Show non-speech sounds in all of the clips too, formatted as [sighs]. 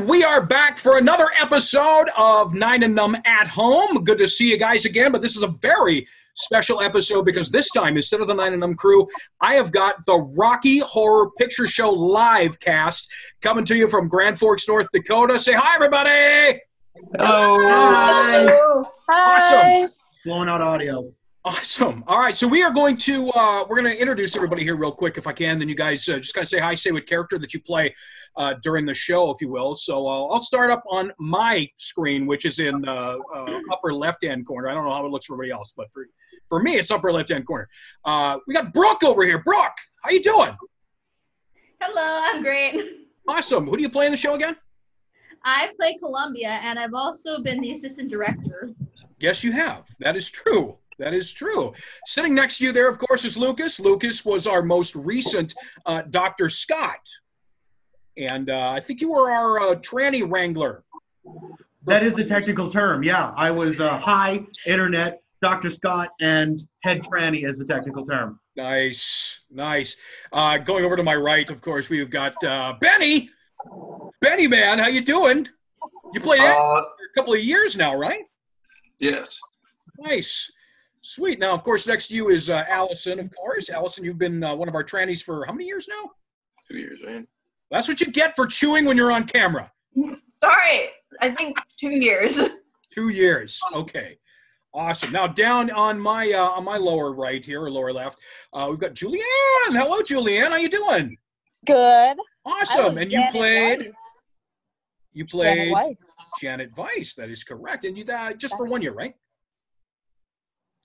And we are back for another episode of Nine and Numb at Home. Good to see you guys again, but this is a very special episode because this time, instead of the Nine and Numb crew, I have got the Rocky Horror Picture Show live cast coming to you from Grand Forks, North Dakota. Say hi, everybody! Hello. Hi. Awesome. Blowing out audio. Awesome. All right, so we are going to uh, we're going to introduce everybody here real quick, if I can. Then you guys uh, just kind of say hi, say what character that you play uh, during the show, if you will. So uh, I'll start up on my screen, which is in uh, uh, upper left hand corner. I don't know how it looks for everybody else, but for for me, it's upper left hand corner. Uh, we got Brooke over here. Brooke, how you doing? Hello, I'm great. Awesome. Who do you play in the show again? I play Columbia, and I've also been the assistant director. Yes, you have. That is true. That is true. Sitting next to you there, of course, is Lucas. Lucas was our most recent uh, Dr. Scott. And uh, I think you were our uh, tranny wrangler. That is the technical term. Yeah, I was uh, high internet, Dr. Scott, and head tranny is the technical term. Nice, nice. Uh, going over to my right, of course, we've got uh, Benny. Benny, man, how you doing? You played Uh, a couple of years now, right? yes. Nice. Sweet. Now, of course, next to you is uh, Allison, of course. Allison, you've been uh, one of our trannies for how many years now? Two years, right? That's what you get for chewing when you're on camera. Sorry, I think two years. Two years. Okay. Awesome. Now down on my uh, on my lower right here or lower left, uh, we've got Julianne. Hello, Julianne. How you doing? Good. Awesome. And you Janet played Weiss. you Janet played Weiss. Janet Weiss. That is correct. And you uh, just for one year, right?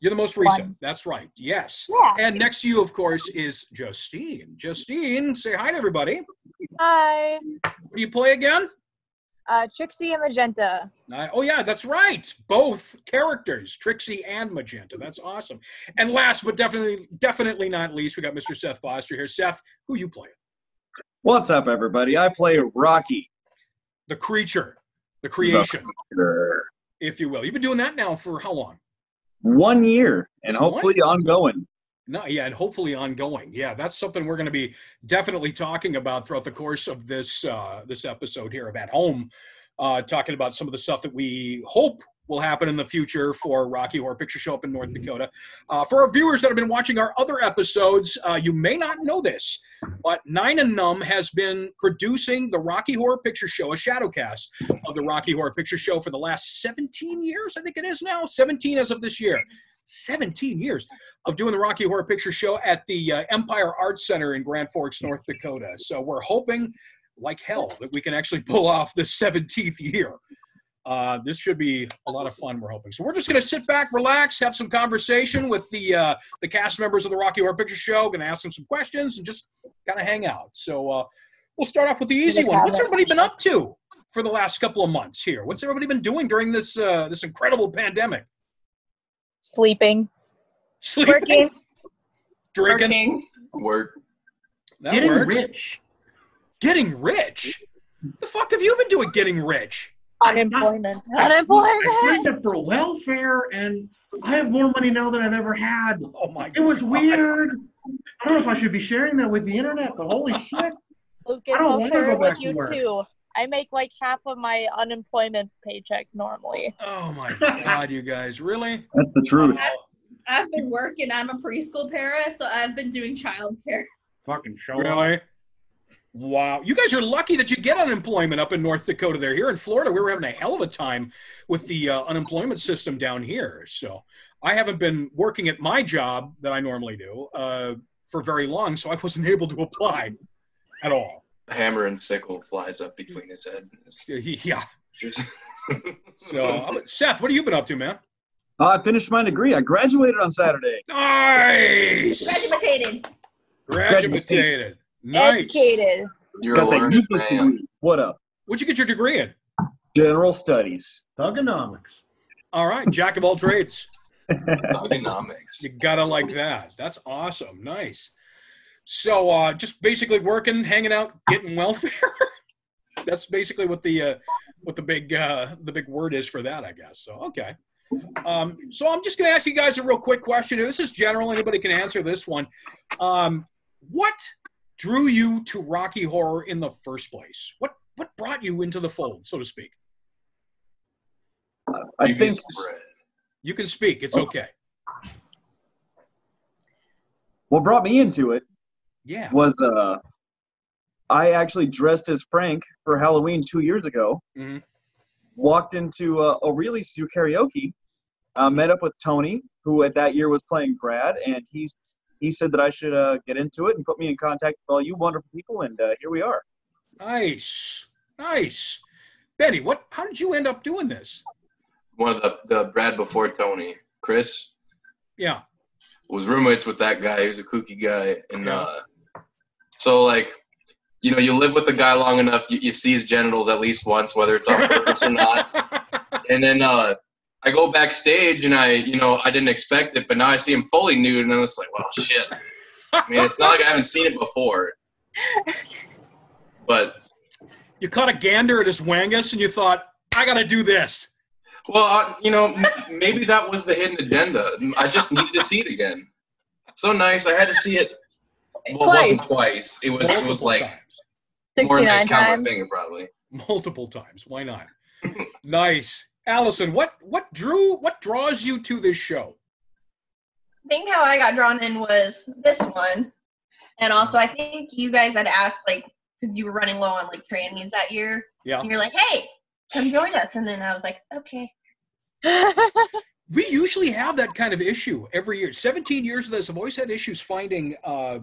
You're the most One. recent. That's right. Yes. Yeah. And next to you, of course, is Justine. Justine, say hi to everybody. Hi. What do you play again? Uh, Trixie and Magenta. Uh, oh yeah, that's right. Both characters, Trixie and Magenta. That's awesome. And last but definitely definitely not least, we got Mr. Seth Foster here. Seth, who you playing? What's up, everybody? I play Rocky. The creature, the creation, for if you will. You've been doing that now for how long? One year, and hopefully ongoing. No, yeah, and hopefully ongoing. Yeah, that's something we're going to be definitely talking about throughout the course of this uh, this episode here of At Home, uh, talking about some of the stuff that we hope will happen in the future for Rocky Horror Picture Show up in North Dakota. Uh, for our viewers that have been watching our other episodes, uh, you may not know this, but Nine and Numb has been producing the Rocky Horror Picture Show, a shadowcast of the Rocky Horror Picture Show for the last 17 years, I think it is now, 17 as of this year. 17 years of doing the Rocky Horror Picture Show at the uh, Empire Arts Center in Grand Forks, North Dakota. So we're hoping, like hell, that we can actually pull off the 17th year. Uh, this should be a lot of fun. We're hoping. So we're just going to sit back, relax, have some conversation with the uh, the cast members of the Rocky Horror Picture Show. Going to ask them some questions and just kind of hang out. So uh, we'll start off with the easy one. What's everybody been up to for the last couple of months here? What's everybody been doing during this uh, this incredible pandemic? Sleeping. Sleeping, Working. drinking. Working. Work. That Getting works. rich. Getting rich. The fuck have you been doing? Getting rich? [laughs] Unemployment. I Unemployment. spent it for welfare, and I have more money now than I've ever had. Oh my! It was God. weird. I don't know if I should be sharing that with the internet, but holy [laughs] shit. Lucas, I don't wanna share go it with back to you work. too. I make like half of my unemployment paycheck normally. Oh my God, you guys, really? That's the truth. I've been working. I'm a preschool parent, so I've been doing childcare. Fucking show up. Really? Wow. You guys are lucky that you get unemployment up in North Dakota. There, here in Florida, we were having a hell of a time with the uh, unemployment system down here. So I haven't been working at my job that I normally do uh, for very long, so I wasn't [laughs] able to apply at all. Hammer and sickle flies up between his head. Yeah. ears. [laughs] So, uh, Seth, what have you been up to, man? Uh, I finished my degree. I graduated on Saturday. Nice. Graduated. Graduated. Nice. Educated. You're Got a that useless man. degree. What up? What'd you get your degree in? General studies. Thugonomics. All right, jack of all trades. [laughs] Thugonomics. You gotta like that. That's awesome. Nice. So uh, just basically working, hanging out, getting welfare. [laughs] That's basically what the uh, what the big uh, the big word is for that, I guess. So okay. Um, so I'm just gonna ask you guys a real quick question. This is general. Anybody can answer this one. Um, what drew you to Rocky Horror in the first place? What what brought you into the fold, so to speak? I think Biggest bread. You can speak. It's okay. what brought me into it Yeah. was uh, I actually dressed as Frank for Halloween two years ago. Mhm. Walked into uh, O'Reilly's to do karaoke. Uh, met up with Tony, who at that year was playing Brad, and he's he said that I should uh, get into it and put me in contact with all you wonderful people, and uh, here we are. Nice. Nice. Benny. what? How did you end up doing this? One of the, the Brad before Tony, Chris, Yeah. was roommates with that guy. He was a kooky guy, and Yeah. uh, so like, you know, you live with a guy long enough, you, you see his genitals at least once, whether it's on purpose or not. [laughs] And then uh, I go backstage, and I, you know, I didn't expect it, but now I see him fully nude, and I'm just like, well, shit. I mean, it's not like I haven't seen it before, but you caught a gander at his wangus and you thought, I got to do this. well, uh, you know, m- maybe that was the hidden agenda. I just needed to see it again. So nice, I had to see it. Well, it wasn't twice. It was it was like times. more than 69 a times. finger probably. Multiple times. Why not? [laughs] nice. Allison, what what drew what draws you to this show? I think how I got drawn in was this one, and also I think you guys had asked like because you were running low on like trannies that year. Yeah. And you're like, hey, come join us, and then I was like, okay. [laughs] We usually have that kind of issue every year. 17 years of this, I've always had issues finding uh,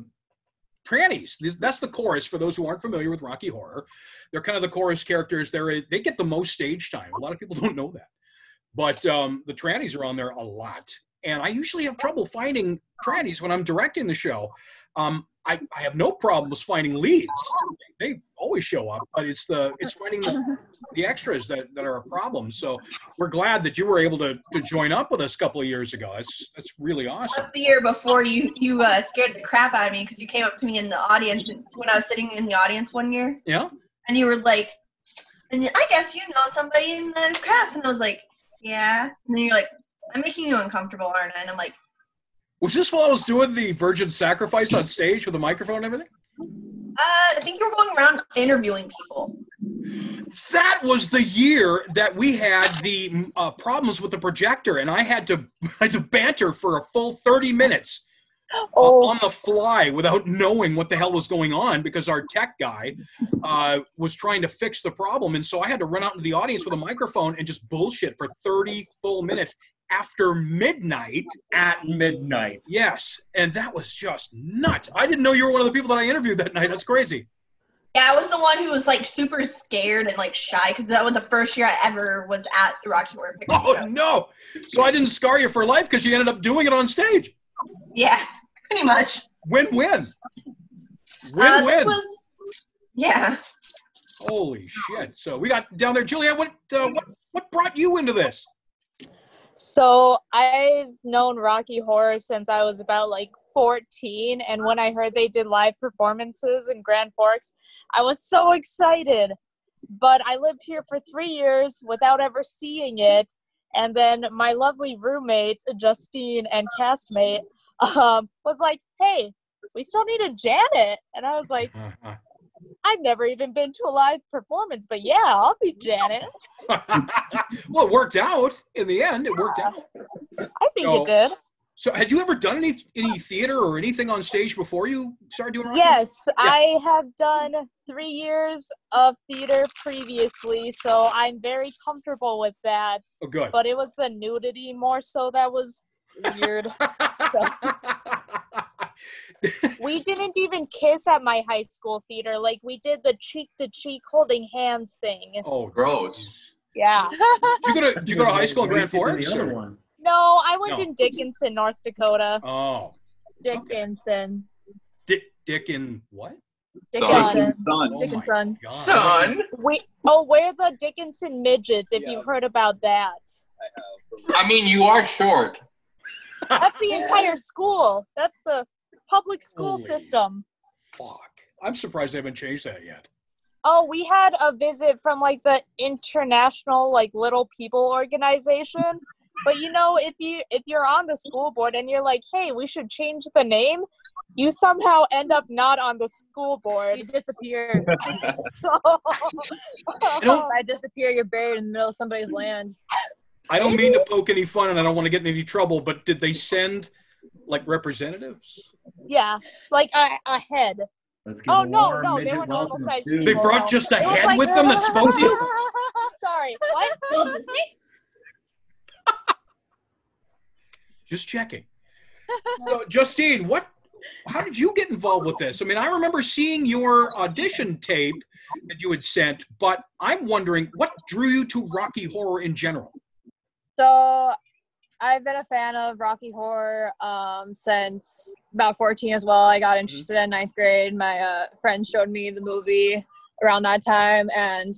trannies. That's the chorus for those who aren't familiar with Rocky Horror. They're kind of the chorus characters. They're they get the most stage time. A lot of people [laughs] don't know that, but um, the trannies are on there a lot. And I usually have trouble finding trannies when I'm directing the show. Um, I, I have no problems finding leads. They always show up, but it's the it's finding the, the extras that, that are a problem. So we're glad that you were able to, to join up with us a couple of years ago. That's that's really awesome. That's the year before you you uh, scared the crap out of me because you came up to me in the audience when I was sitting in the audience one year, Yeah. and you were like, and I guess you know somebody in the cast, and I was like, yeah, and then you're like, I'm making you uncomfortable, aren't I? And I'm like, Was this while I was doing the virgin sacrifice on stage with the microphone and everything? uh, I think you were going around interviewing people. That was the year that we had the uh, problems with the projector, and I had to [laughs] I had to banter for a full thirty minutes uh, [gasps] oh, on the fly without knowing what the hell was going on because our tech guy uh, was trying to fix the problem, and so I had to run out into the audience with a microphone and just bullshit for thirty full minutes after midnight. At midnight. Yes, and that was just nuts. I didn't know you were one of the people that I interviewed that night. That's crazy. Yeah, I was the one who was like super scared and like shy because that was the first year I ever was at the Rocky Horror Picture Oh Show. no! So I didn't scar you for life because you ended up doing it on stage. Yeah, pretty much. Win-win. Uh, Win-win. this was, yeah. Holy shit! So we got down there, Julia. What uh, what what brought you into this? So I've known Rocky Horror since I was about like 14, and when I heard they did live performances in Grand Forks, I was so excited. But I lived here for three years without ever seeing it, and then my lovely roommate Justine and castmate [laughs] um, was like, "Hey, we still need a Janet," and I was like, [laughs] "I've never even been to a live performance, but yeah, I'll be Janet." [laughs] well, it worked out in the end. It worked out. I think So- it did. So, had you ever done any any theater or anything on stage before you started doing? Rocky? Yes, I have done three years of theater previously, so I'm very comfortable with that. Oh, good. But it was the nudity more so that was weird. [laughs] we didn't even kiss at my high school theater. Like we did the cheek to cheek holding hands thing. oh, Gross. Yeah. [laughs] Did you go to Did you go to high school in What do you Grand Forks? The other or- one. No, I went No. in Dickinson, North Dakota. Oh, Dickinson. Dick, Dick, and what? Son. Dickinson. Son. Oh my Dickinson. God. Son, We oh, we're the Dickinson midgets. If Yeah. you've heard about that, I mean, you are short. that's the entire school. That's the public school Holy. system. Fuck. I'm surprised they haven't changed that yet. Oh, we had a visit from like the international like little people organization, But you know, if you if you're on the school board and you're like, hey, we should change the name, you somehow end up not on the school board. You disappear. [laughs] So don't- [laughs] I disappear. You're buried in the middle of somebody's land. I don't mean to poke any fun, and I don't want to get in any trouble. But did they send like representatives? Yeah, like a, a head. Oh a no, no, they were normal sized to- They brought just a It was head like- with them that spoke to you. [laughs] Sorry, what? [laughs] Just checking. So, Justine, what? How did you get involved with this? I mean, I remember seeing your audition tape that you had sent, but I'm wondering what drew you to Rocky Horror in general. So I've been a fan of Rocky Horror um, since about 14 as well. I got interested in ninth grade. My uh, friend showed me the movie around that time, and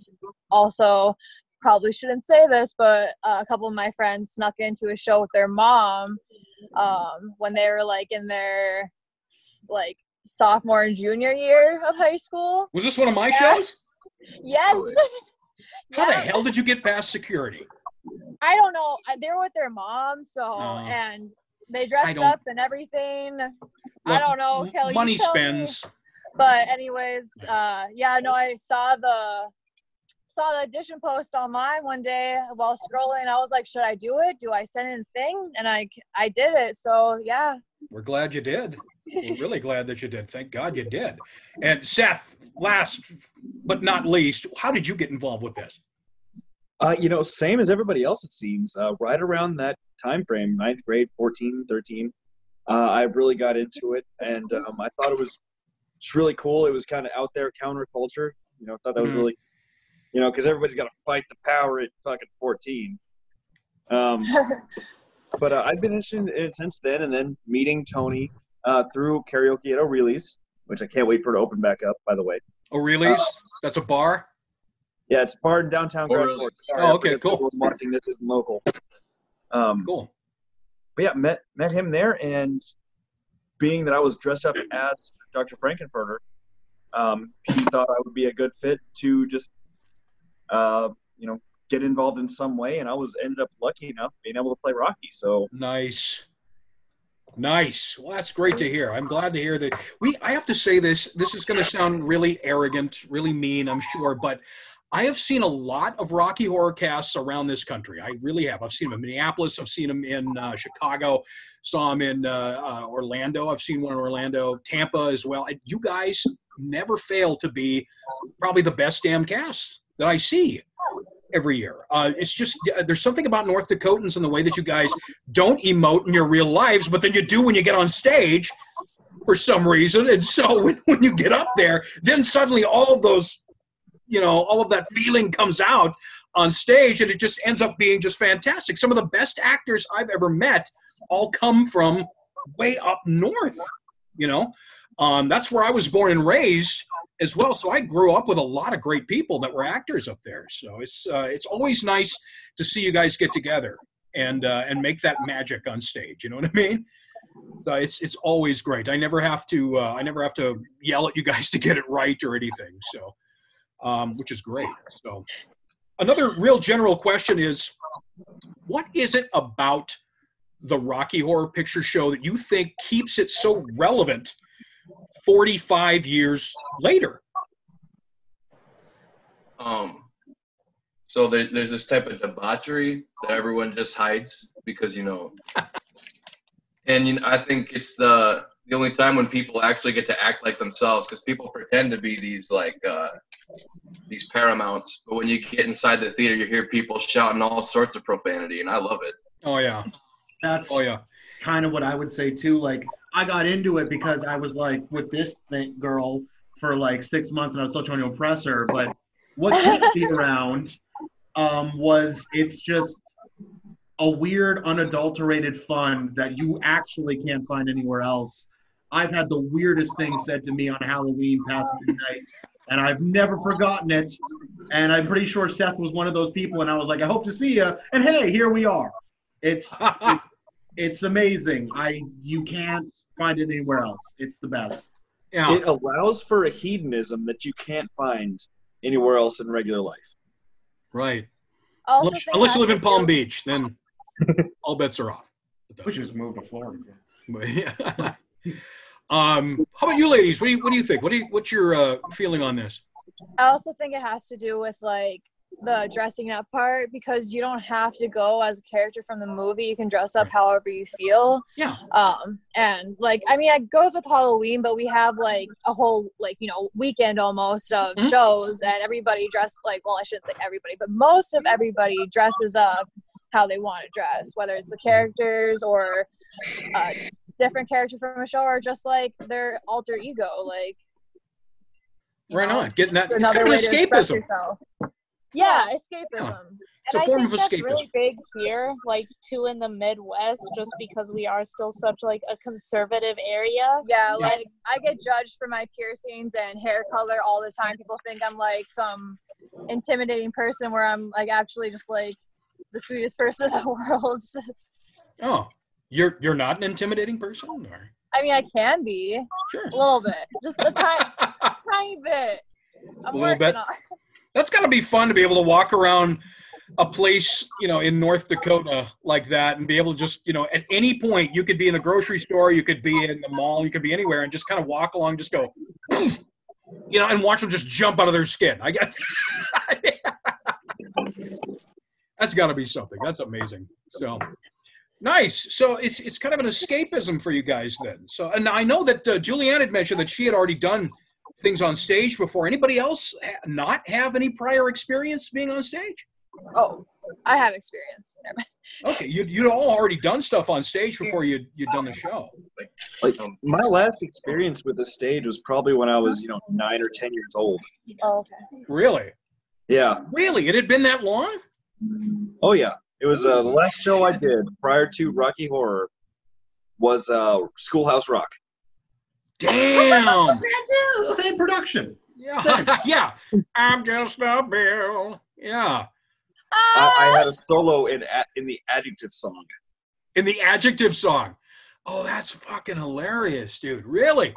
also probably shouldn't say this, but uh, a couple of my friends snuck into a show with their mom um, when they were like in their like sophomore and junior year of high school. Was this one of my Yeah. shows? Yes. [laughs] How the hell did you get past security? I don't know. They're with their mom, so Oh. and they dressed up and everything. I don't know, Kelly. Money tell me. spends. But anyways, uh, yeah, no, I saw the saw the audition post online one day while scrolling. I was like, should I do it? Do I send in a thing? And I I did it. So yeah. We're glad you did. We're [laughs] really glad that you did. Thank God you did. And Seth, last but not least, how did you get involved with this? Uh, you know, same as everybody else, it seems. Uh, right around that time frame, ninth grade, 14, 13, uh, I really got into it, and um, I thought it was just really cool. It was kind of out there counterculture. You know, I thought that was Mhm. really, you know, because everybody's got to fight the power at fucking 14. Um, [laughs] but uh, I've been interested in it since then, and then meeting Tony uh, through karaoke at O'Reilly's, which I can't wait for it to open back up. By the way, O'Reilly's? That's a bar? Yeah, it's bar in downtown O'Reilly's. Forks. Sorry, Oh, okay, cool. Marking this is local. Um, Cool. but yeah, met met him there, and being that I was dressed up as Dr. Frankenfurter, um, he thought I would be a good fit to just, uh, you know, get involved in some way, and I was ended up lucky enough being able to play Rocky. So Nice. Nice. Well, that's great to hear. I'm glad to hear that. We, I have to say this. This is going to sound really arrogant, really mean, I'm sure, but I have seen a lot of Rocky Horror casts around this country. I really have. I've seen them in Minneapolis. I've seen them in uh, Chicago. Saw them in uh, uh, Orlando. I've seen one in Orlando, Tampa as well. And You guys never fail to be probably the best damn cast that I see every year. Uh, it's just there's something about North Dakotans and the way that you guys don't emote in your real lives, but then you do when you get on stage for some reason. And so [laughs] when, when you get up there, then suddenly all of those, you know, all of that feeling comes out on stage and it just ends up being just fantastic. Some of the best actors I've ever met all come from way up north, you know. Um, that's where I was born and raised as well. So I grew up with a lot of great people that were actors up there. So it's uh, it's always nice to see you guys get together and uh, and make that magic on stage. You know what I mean? Uh, it's it's always great. I never have to uh, I never have to yell at you guys to get it right or anything. So, um, which is great. So, another real general question is, what is it about the Rocky Horror Picture Show that you think keeps it so relevant 45 years later? Um, so there, there's this type of debauchery that everyone just hides because you know, [laughs] and you know, I think it's the the only time when people actually get to act like themselves because people pretend to be these like uh, these paramounts, but when you get inside the theater, you hear people shouting all sorts of profanity, and I love it. Oh yeah, That's oh yeah. kind of what I would say too. Like I got into it because I was like with this thing, girl for like six months, and I was still trying to impress her. But what [laughs] kept me around um, was it's just a weird, unadulterated fun that you actually can't find anywhere else. I've had the weirdest thing said to me on Halloween past midnight, and I've never forgotten it. And I'm pretty sure Seth was one of those people, and I was like, I hope to see you. And hey, here we are. It's [laughs] it's amazing. I you can't find it anywhere else. It's the best. yeah. it allows for a hedonism that you can't find anywhere else in regular life. Right. Also Unless, unless you live in Palm do- Beach, then [laughs] all bets are off. We should just move to Florida. But, yeah. [laughs] um, how about you, ladies? What do you what do you think? What do you what's your uh, feeling on this? I also think it has to do with like the dressing up part because you don't have to go as a character from the movie. You can dress up however you feel. Yeah. Um, and like I mean, it goes with Halloween, but we have like a whole like you know weekend almost of Mhm. shows, and everybody dressed like well, I shouldn't say everybody, but most of everybody dresses up how they want to dress, whether it's the characters or a different character from a show or just like their alter ego, like. you Right know, on, getting that. it's It's kind of an way to escapism. Yeah, escapism. It's a And I form think of that's escapism. really big here, like too in the Midwest, just because we are still such like a conservative area. Yeah, like I get judged for my piercings and hair color all the time. People think I'm like some intimidating person where I'm like actually just like the sweetest person in the [laughs] world. Oh, you're you're not an intimidating person, or I mean, I can be sure. a little bit, just a tiny, [laughs] tiny bit. I'm A little bit? on. [laughs] That's got to be fun to be able to walk around a place, you know, in North Dakota like that and be able to just, you know, at any point you could be in the grocery store, you could be in the mall, you could be anywhere and just kind of walk along, just go, [clears throat] you know, and watch them just jump out of their skin. I guess. [laughs] that's got to be something. That's amazing. So nice. So it's it's kind of an escapism for you guys then. So and I know that uh, Julianne had mentioned that she had already done things on stage before. Anybody else ha- not have any prior experience being on stage? Oh, I have experience. Okay, you'd, you'd all already done stuff on stage before you'd, you'd done the show. Like my last experience with the stage was probably when I was, you know, nine or ten years old. Oh, okay. Really? Yeah. Really? It had been that long? Oh yeah. It was uh, the last show I [laughs] did prior to Rocky Horror was uh, Schoolhouse Rock. Damn. [laughs] Same production. Yeah. [laughs] yeah. I'm just a bill. Yeah. I, I had a solo in a- in the adjective song. In the adjective song. Oh, that's fucking hilarious, dude. Really?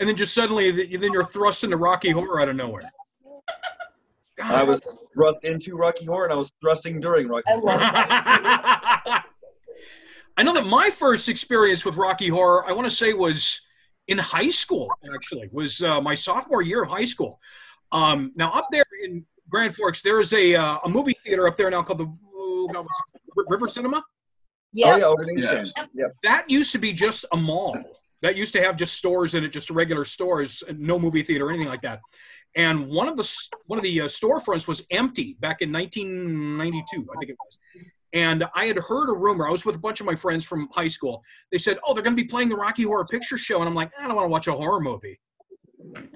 And then just suddenly, th- then you're thrust into Rocky Horror out of nowhere. I was thrust into Rocky Horror and I was thrusting during Rocky I Horror. love [laughs] that. I know that my first experience with Rocky Horror, I want to say, was in high school. Actually, was uh, my sophomore year of high school. Um, now up there in Grand Forks, there is a uh, a movie theater up there now called the oh, God. River Cinema. Yeah. Oh yeah, over Yes. Yep. That used to be just a mall. That used to have just stores in it, just regular stores, no movie theater anything like that. And one of the one of the uh, storefronts was empty back in 1992, I think it was. And I had heard a rumor. I was with a bunch of my friends from high school. They said, "Oh, they're going to be playing the Rocky Horror Picture Show," and I'm like, "I don't want to watch a horror movie.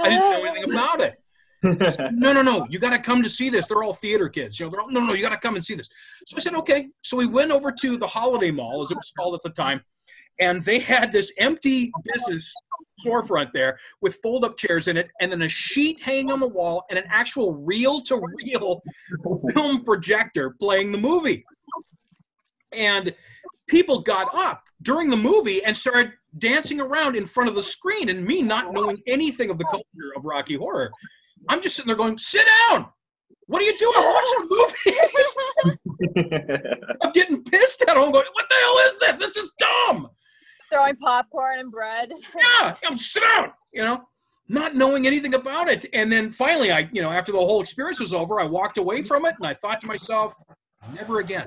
I didn't know anything [laughs] about it." no, no, no, you got to come to see this. They're all theater kids. You know, they're all, no, no, you got to come and see this. So I said, okay. So we went over to the Holiday Mall, as it was called at the time, and they had this empty business storefront there with fold-up chairs in it, and then a sheet hanging on the wall, and an actual reel-to-reel [laughs] film projector playing the movie. And people got up during the movie and started dancing around in front of the screen, and me not knowing anything of the culture of Rocky Horror. I'm just sitting there going, sit down. What are you doing? I'm watching a movie. [laughs] I'm getting pissed at home going, what the hell is this? This is dumb. Throwing popcorn and bread. [laughs] Yeah, I'm sit down. You know, not knowing anything about it. And then finally, I, you know, after the whole experience was over, I walked away from it and I thought to myself, never again.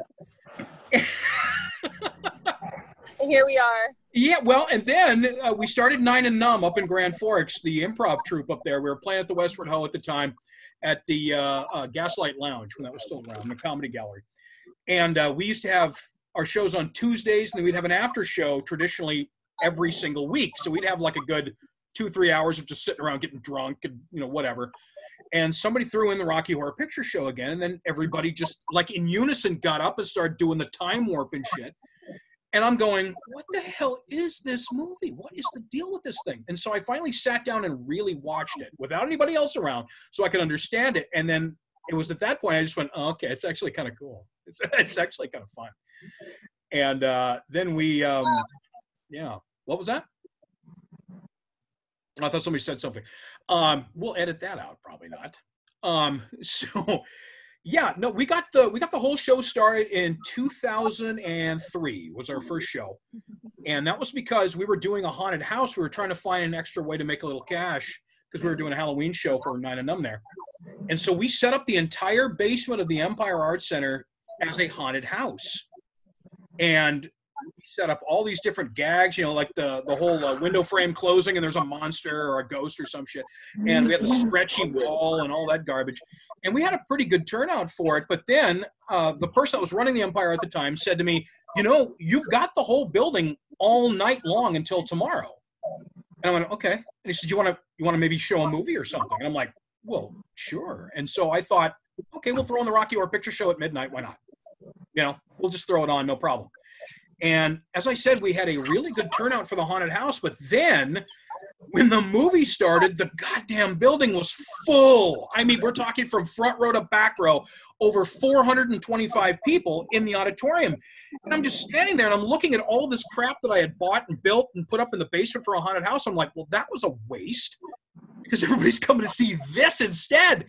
And here we are. Yeah, well, and then uh, we started Nine and Numb up in Grand Forks, the improv troupe up there. We were playing at the Westward Ho at the time at the uh, uh, Gaslight Lounge when that was still around, the Comedy Gallery. And uh, we used to have our shows on Tuesdays, and then we'd have an after show traditionally every single week. So we'd have like a good two, three hours of just sitting around getting drunk and, you know, whatever. And somebody threw in the Rocky Horror Picture Show again, and then everybody just like in unison got up and started doing the time warp and shit. And I'm going, what the hell is this movie? What is the deal with this thing? And so I finally sat down and really watched it without anybody else around so I could understand it. And then it was at that point I just went, oh, okay, it's actually kind of cool. It's, [laughs] it's actually kind of fun. And uh, then we, um, yeah, what was that? I thought somebody said something. Um, we'll edit that out, probably not. Um, [laughs] so, Yeah, no, we got the we got the whole show started in 2003 was our first show, and that was because we were doing a haunted house. We were trying to find an extra way to make a little cash because we were doing a Halloween show for Nine and Numb there, and so we set up the entire basement of the Empire Arts Center as a haunted house, and we set up all these different gags. You know, like the the whole uh, window frame closing, and there's a monster or a ghost or some shit, and we had the [laughs] stretchy wall and all that garbage and we had a pretty good turnout for it. But then uh, the person that was running the Empire at the time said to me, "You know, you've got the whole building all night long until tomorrow." And I went, "Okay." And he said, "You want to you want to maybe show a movie or something?" And I'm like, "Well, sure." And so I thought, "Okay, we'll throw on the Rocky Horror Picture Show at midnight. Why not? You know, we'll just throw it on, no problem." And as I said, we had a really good turnout for the haunted house. But then when the movie started, the goddamn building was full. I mean, we're talking from front row to back row, over 425 people in the auditorium. And I'm just standing there and I'm looking at all this crap that I had bought and built and put up in the basement for a haunted house. I'm like, well, that was a waste because everybody's coming to see this instead.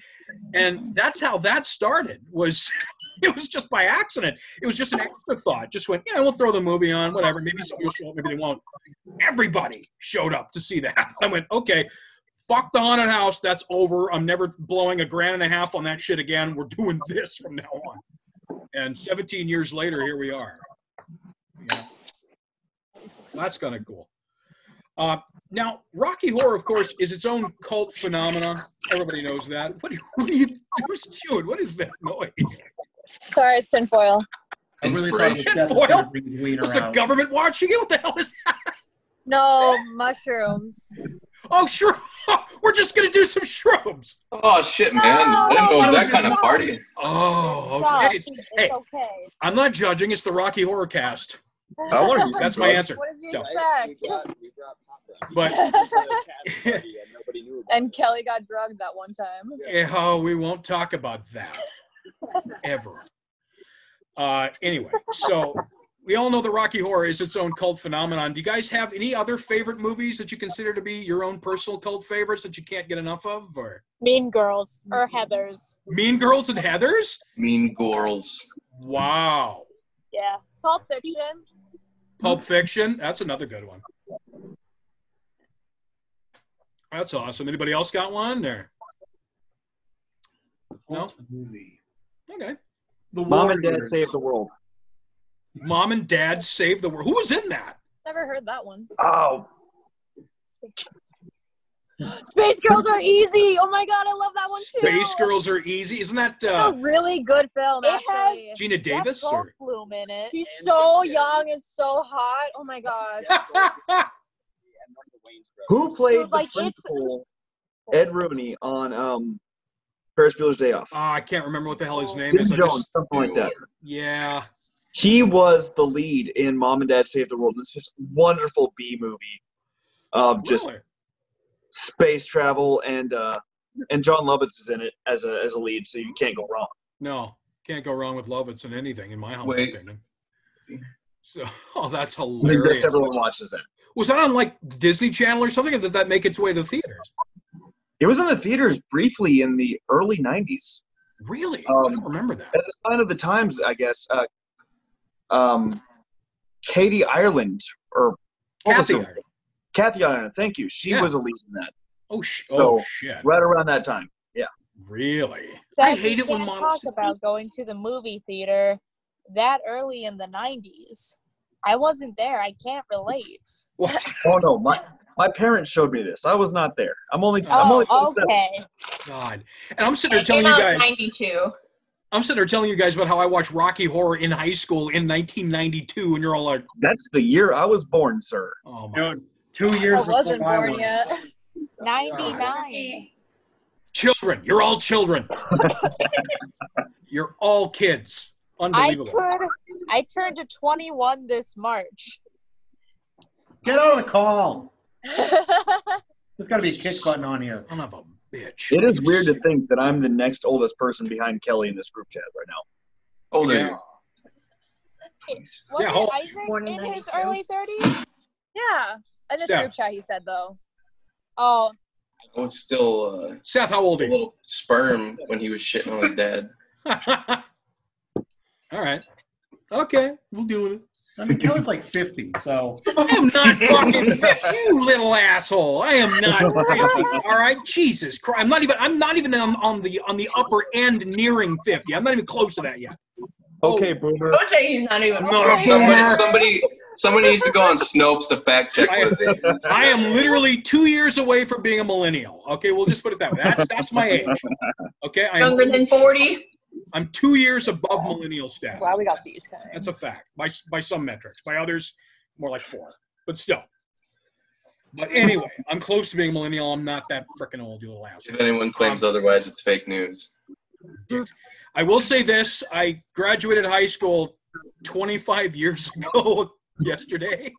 And that's how that started was [laughs] it was just by accident. It was just an afterthought. Just went, yeah, we'll throw the movie on, whatever. Maybe somebody will show up, maybe they won't. Everybody showed up to see that. [laughs] I went, okay, fuck the haunted house. That's over. I'm never blowing a grand and a half on that shit again. We're doing [laughs] this from now on. And 17 years later, here we are. Yeah. That's kind of cool. Uh, now, Rocky Horror, of course, is its own cult phenomenon. Everybody knows that. What, what are you doing? What is that noise? Sorry, it's tinfoil. I really thought Inspiration. Seth was Foil? gonna bring his wiener Was the government watching you? What the hell is that? No mushrooms. Oh, sure. [laughs] We're just going to do some shrooms. Oh shit, man! I didn't know it was that kind of party. Oh, okay. It's, It's- it's hey, okay. I'm not judging. It's the Rocky Horror Cast. [laughs] I want to That's my answer. What did you So- expect? But [laughs] and Kelly got drugged that one time. eh, oh, we won't talk about that ever. Uh, anyway, so we all know the Rocky Horror is its own cult phenomenon. Do you guys have any other favorite movies that you consider to be your own personal cult favorites that you can't get enough of? Or Mean Girls or Heather's. Mean Girls and Heather's? Mean girls. Wow. Yeah. Pulp Fiction. Pulp Fiction. That's another good one. That's awesome. Anybody else got one? Or no? movie. Okay. The Mom and Dad Warriors. Save the World. Mom and Dad Save the World. Who was in that? Never heard that one. Oh, Space Girls. [gasps] Space Girls are easy. Oh my god, I love that one too. Space Girls are easy. Isn't that It's uh, a really good film, It actually. Geena Davis? Jeff Or? Goldblum in it. He's so young and so hot. Oh my god. [laughs] who played the like, it's- principal Ed Rooney on um, Ferris Bueller's Day Off? Oh, I can't remember what the hell his name is. Tim I Jones, just, something like that. yeah. He was the lead in Mom and Dad Save the World. It's just wonderful B movie of just Really? space travel and uh, and Jon Lovitz is in it as a as a lead, so you can't go wrong. No, can't go wrong with Lovitz in anything, in my humble Wait. opinion. So, [laughs] oh, that's I think hilarious. everyone watches that. Was that on like Disney Channel or something, or did that make its way to the theaters? It was in the theaters briefly in the early '90s. Really? Um, I don't remember that. As a sign of the times, I guess. Uh, um, Katie Ireland or what Kathy. Ireland. Kathy Ireland. Thank you. She Yeah. was a lead in that. Oh, sh- So, oh shit! Right around that time. Yeah. Really? I hate it when can't models. talk about going to the movie theater that early in the 90s. I wasn't there. I can't relate. What? Oh no, my [laughs] my parents showed me this. I was not there. I'm only I'm oh, only Oh, 27. okay. God. And I'm sitting It there came telling you out in guys. 92. I'm sitting there telling you guys about how I watched Rocky Horror in high school in 1992, and you're all like, That's the year I was born, sir. "Oh my Dude, two years I wasn't before I born was. yet. [laughs] 99. children! You're all children. [laughs] you're all kids. I Unbelievable." could. I turned to 21 this March. Get out of the call. [laughs] There's got to be a kick button on here. Son of a bitch. It is weird to think that I'm the next oldest person behind Kelly in this group chat right now. Oh, there Yeah. you Was Yeah, it Isaac in in his early 30s? yeah. In this Yeah. group chat, he said though. Oh, I was still uh, Seth, how old a are you? little sperm when he was shitting on his dad. [laughs] All right. Okay, we'll deal with it. I mean, Kelly's like 50, so I am not fucking 50, you little asshole. I am not 50. All right, Jesus Christ. I'm not even. I'm not even on, on the on the upper end, nearing 50. I'm not even close to that yet. Okay, boomer. Don't say he's not even. Not a Somebody, somebody, somebody needs to go on Snopes to fact check I- what his age is. I am literally two years away from being a millennial. Okay, we'll just put it that way. That's that's my age. Okay, I am, Younger than 40. I'm two years above millennial status. Wow, we got these kind. That's a fact by by some metrics. By others, more like four. But still. But anyway, [laughs] I'm close to being a millennial. I'm not that freaking old, you little asshole. If anyone claims otherwise, it's fake news. I will say this: I graduated high school 25 years ago [laughs] yesterday.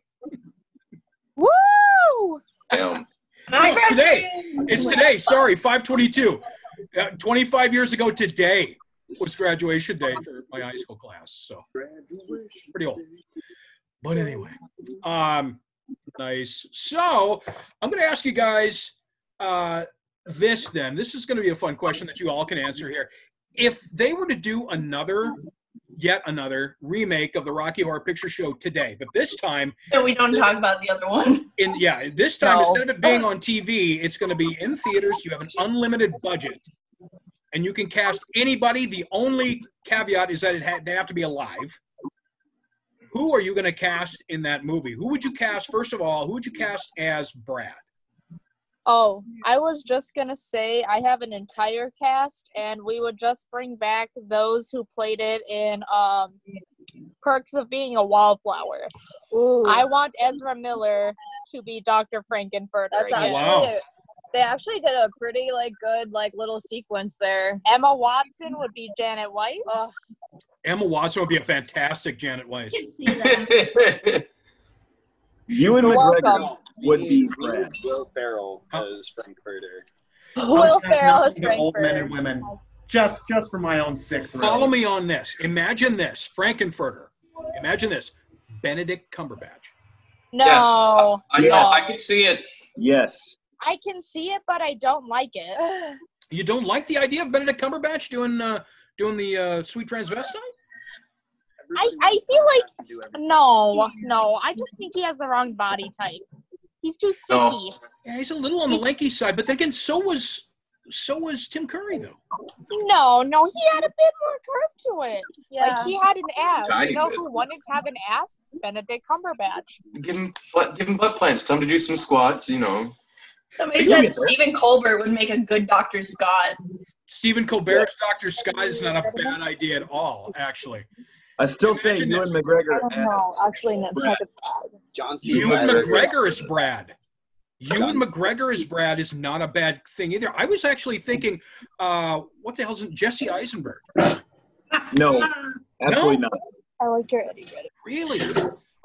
Woo! Damn. I it's today. It's today. Sorry, 522. Uh, 25 years ago today was graduation day for my high school class. So pretty old. But anyway, um, nice. So I'm going to ask you guys uh, this. Then this is going to be a fun question that you all can answer here. If they were to do another, yet another remake of the Rocky Horror Picture Show today, but this time So we don't talk about the other one. in yeah this time No. instead of it being on tv it's going to be in theaters you have an unlimited budget and you can cast anybody the only caveat is that it ha- they have to be alive who are you going to cast in that movie who would you cast first of all who would you cast as brad Oh, I was just gonna say I have an entire cast, and we would just bring back those who played it in um, Perks of Being a Wallflower. Ooh, I want Ezra Miller to be Dr. Frankenfurter. that's again. actually Wow. They actually did a pretty like good like little sequence there. Emma Watson would be Janet Weiss. Ugh. emma watson would be a fantastic janet weiss See that. [laughs] Ewan You're McGregor would be need Brad. [laughs] Will Ferrell as Frank Frankfurter. Will I'm Ferrell is casting old men and women. Just just for my own sick thrill. follow me on this imagine this frankenfurter imagine this benedict cumberbatch No, Yes. I know. no. I can see it. Yes. I can see it, but I don't like it. [sighs] you don't like the idea of benedict cumberbatch doing uh doing the uh sweet transvestite I, I feel like no, no. I just think he has the wrong body type. He's too skinny. sticky. Yeah, he's a little on the lanky side, but then again, so was so was Tim Curry though. No, no, he had a bit more curve to it. Yeah. Like he had an ass. Tiny you know bit. who wanted to have an ass? Benedict Cumberbatch. Give him, give him butt plants. Tell him to do some squats. You know. Somebody said. Stephen Colbert would make a good Dr. Scott. Stephen Colbert's Dr. Scott is not a bad idea at all, actually. I still say Imagine Ewan. McGregor. I don't as- know. Actually, no. Brad. John C. Ewan Brad. McGregor is Brad. Ewan McGregor as Brad is not a bad thing either. I was actually thinking, uh, what the hell's Jesse Eisenberg? No, [laughs] absolutely not. I like your Eddie Really?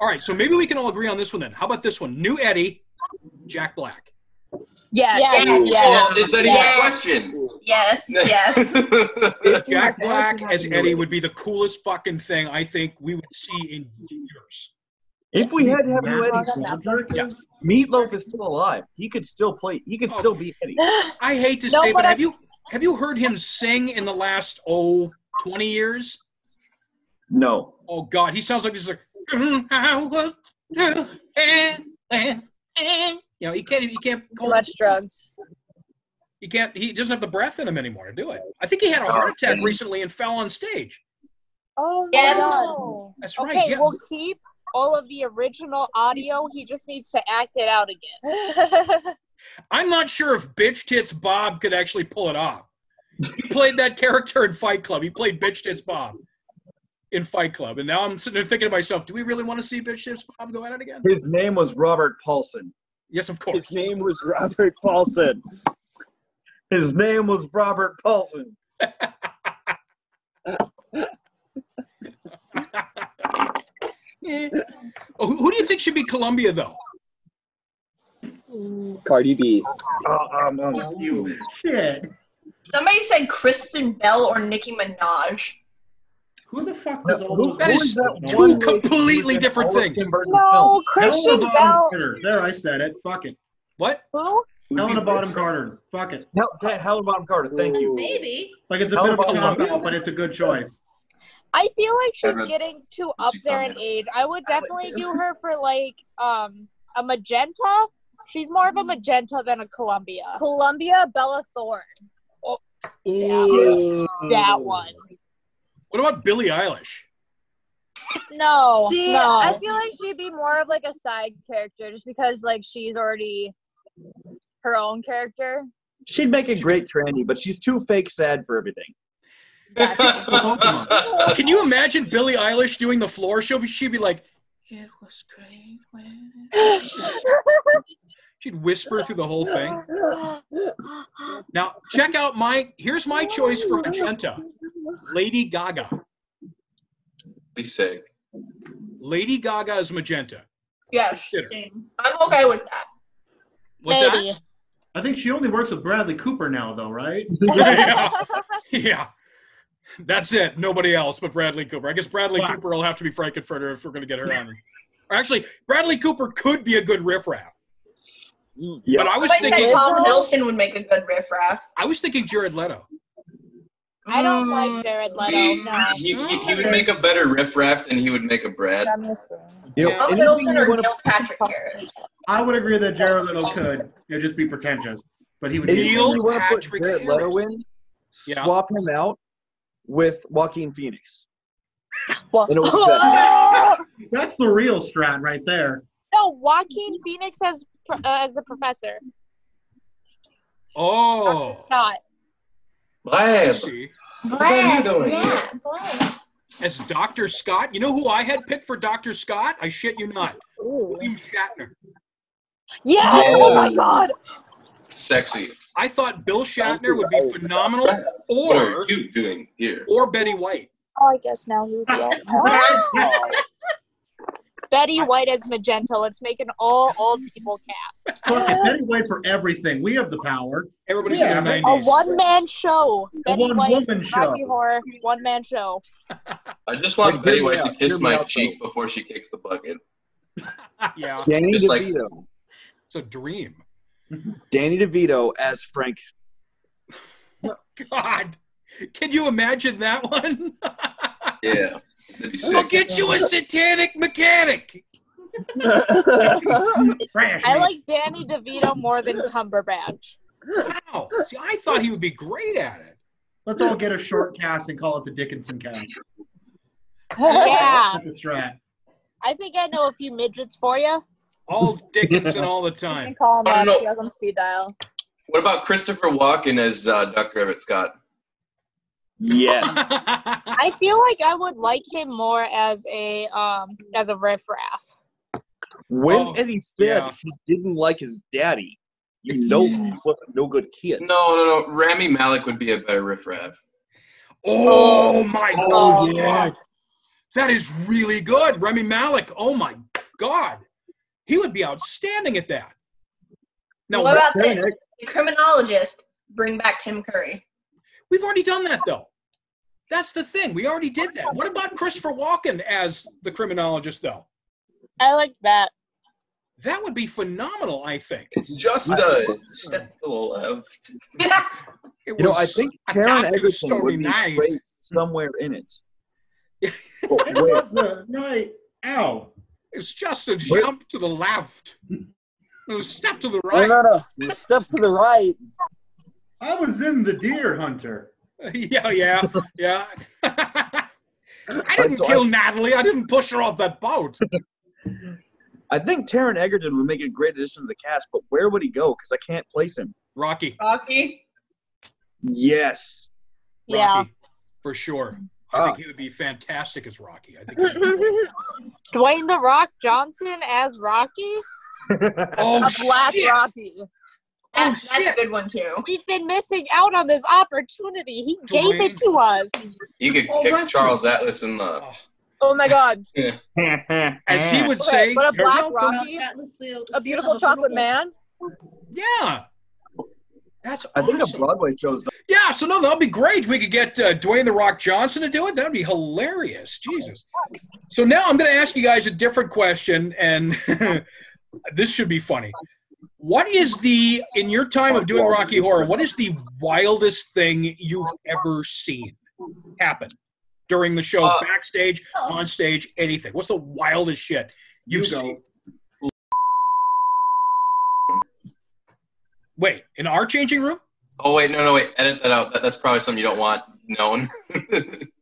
All right, so maybe we can all agree on this one then. How about this one? New Eddie, Jack Black. Yeah. Yes, yeah. yes. Well, is that even a question? Yes, [laughs] yes. Jack Black as Eddie would be the coolest fucking thing I think we would see in years. If we had to have Eddie, Yeah. Meatloaf is still alive. He could still play. He could Oh. still be Eddie. I hate to No, say, but but I- have you have you heard him sing in the last oh 20 years? No. Oh God, he sounds like this like mm, you know, he can't he can't Too much drugs. he can't he doesn't have the breath in him anymore to do it. I think he had a heart oh, attack recently and fell on stage. Oh my Yeah. god. That's right. Okay, yeah. we'll keep all of the original audio. He just needs to act it out again. [laughs] I'm not sure if Bitch Tits Bob could actually pull it off. He played that character in Fight Club. He played Bitch Tits Bob in Fight Club. And now I'm sitting there thinking to myself, do we really want to see Bitch Tits Bob go at it again? His name was Robert Paulson. Yes, of course. His name was Robert Paulson. His name was Robert Paulson. Oh, [laughs] who, who do you think should be Columbia, though? Cardi B. Uh, um, um, You shit. Somebody said Kristen Bell or Nicki Minaj. Who the fuck does all those? That who is that two one completely different things. No. Kristen Helena Bell. Bonham Carter. There, I said it. Fuck it. What? Who? Helena Bottom Carter. Fuck it. Hel- Helen Bonham Carter. Thank you. Maybe. Like it's a Helena bit of a Bonham cop Carter. out, but it's a good choice. I feel like she's getting too up she there in age. I would definitely do her for like um a magenta. She's more of a magenta than a Columbia. Columbia Bella Thorne. Ooh. That one. What about Billie Eilish? No. See, no. I feel like she'd be more of like a side character just because like she's already her own character. She'd make a great tranny, but she's too fake sad for everything. [laughs] Can you imagine Billie Eilish doing the floor show? She'd be like, "It was great when." She'd whisper through the whole thing. Now, check out my. Here's my choice for magenta: Lady Gaga. Be sick. Lady Gaga is magenta. Yes. Consider. I'm okay with that. What's Maybe. I think she only works with Bradley Cooper now, though, right? [laughs] that? yeah. That's it. Nobody else but Bradley Cooper. I guess Bradley Wow. Cooper will have to be Frankenfurter if we're going to get her on. Or actually, Bradley Cooper could be a good riffraff. Yeah. But I was Somebody thinking, Tom Hiddleston would make a good riffraff. I was thinking Jared Leto. I don't Mm, like Jared Leto. See, No. he, he, he would make a better riffraff than he would make a Brad. You know, Yeah. Tom anything Hiddleston you or Neil Patrick Harris. I would agree that Jared Leto could. It'd just be pretentious, but he would. anything Neil you want to put Jared Leto in, Yeah. swap him out with Joaquin Phoenix. Well, And it was better. That's the real Strat right there. no, Joaquin Phoenix as uh, as the professor. Oh, Scott. I Blab. see. What are you doing yeah, here? Brad. As Dr. Scott. You know who I had picked for Dr. Scott? I shit you not. Ooh. William Shatner. Yes! Oh my god! Sexy. I thought Bill Shatner would be oh, phenomenal, What are or you doing here? or Betty White. Oh, I guess now he would be out. Betty White as magenta. Let's make an all old people cast. [laughs] Fuck it, Betty White for everything. We have the power. Everybody's Yeah. in the A one man show. Betty one White, woman show. Horror, one man show. [laughs] I just want Like, Betty hear me White to kiss my out, cheek before she kicks the bucket. [laughs] yeah, Danny Just like- DeVito. it's a dream. Danny DeVito as Frank. God, can you imagine that one? Yeah. That'd be I'll get you a satanic mechanic. [laughs] I like Danny DeVito more than Cumberbatch. Wow. See, I thought he would be great at it. Let's all get a short cast and call it the Dickinson cast. Yeah, That's a strat. I think I know a few midgets for you. All Dickinson all the You can time. call him I up. don't She know. has on speed dial. What about Christopher Walken as uh, Dr. Everett Scott? Yes. [laughs] I feel like I would like him more as a um as a riffraff. When Oh, Eddie said yeah. he didn't like his daddy, you know he wasn't no good kid. No, no, no. Rami Malek would be a better riffraff. oh my Oh, God. yes. That is really good. Rami Malek. Oh my God. He would be outstanding at that. Now, what about The criminologist. Bring back Tim Curry. we've already done that though. That's the thing. We already did that. What about Christopher Walken as the criminologist though? I like that. That would be phenomenal, I think. It's just a step to the left. It You know, I think Taron dark and Egerton would be night. great somewhere in it. [laughs] It was the night. Ow. It's just a jump to the left. A step to the No, right. no, no. Step to the right. I was in the Deer Hunter. Yeah, yeah, yeah. [laughs] I didn't I- kill Natalie. I didn't push her off that boat. [laughs] I think Taron Egerton would make a great addition to the cast, but where would he go? Because I can't place him. Rocky. Rocky. Yes. Yeah. Rocky, for sure. I Ah. think he would be fantastic as Rocky. I think. be- [laughs] Dwayne the Rock Johnson as Rocky. oh a black shit! Rocky. That's, that's a good one too. We've been missing out on this opportunity. He gave it to us. You could Oh, kick wrestling. Charles Atlas in the. Oh, Oh my God. [laughs] as he would Okay, say, but a black. Rocky, a beautiful chocolate man. Yeah, that's I think a awesome. Broadway show's Yeah, so no, that'll be great. We could get uh, Dwayne the Rock Johnson to do it. That'd be hilarious. Jesus. So now I'm going to ask you guys a different question, and [laughs] this should be funny. What is the in your time of doing Rocky Horror? What is the wildest thing you've ever seen happen during the show, Uh, backstage, on stage, anything? What's the wildest shit you've You go. seen? Wait, in our changing room? Oh wait, no, no, wait. Edit that out. That, that's probably something you don't want known. [laughs]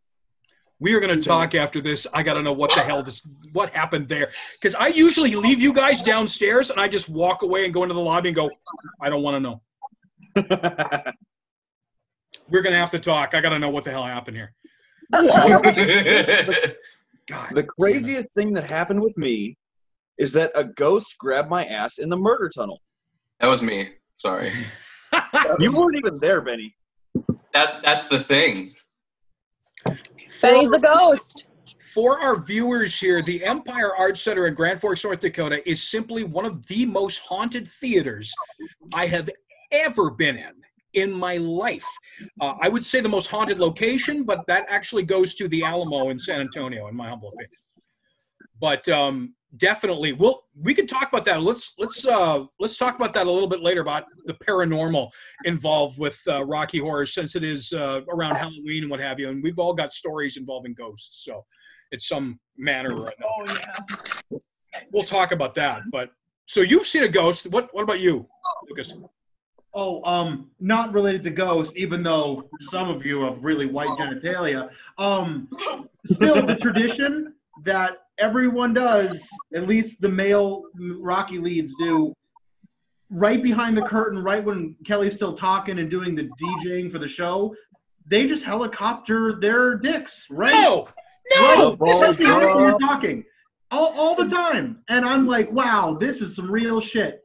We are going to talk after this. I got to know what the hell this, what happened there, because I usually leave you guys downstairs and I just walk away and go into the lobby and go, I don't want to know. [laughs] We're going to have to talk. I got to know what the hell happened here. God, The craziest thing that happened with me is that a ghost grabbed my ass in the murder tunnel. that was me. Sorry. [laughs] You weren't even there, Benny. That that's the thing. Benny's the ghost. For our viewers here, the Empire Arts Center in Grand Forks, North Dakota is simply one of the most haunted theaters I have ever been in in my life. Uh, I would say the most haunted location, but that actually goes to the Alamo in San Antonio, in my humble opinion. But um, definitely, we'll we can talk about that. Let's let's uh, let's talk about that a little bit later about the paranormal involved with uh, Rocky Horror, since it is uh, around Halloween and what have you, and we've all got stories involving ghosts. So it's some manner or another. Oh yeah. We'll talk about that. But so you've seen a ghost. What what about you, Lucas? Oh, um, not related to ghosts, even though some of you have really white genitalia. Um, still the tradition that everyone does, at least the male Rocky leads do, right behind the curtain, right when Kelly's still talking and doing the DJing for the show, they just helicopter their dicks, right? No, no, Right. this is ball the when you're talking all, all the time, and I'm like, wow, this is some real shit.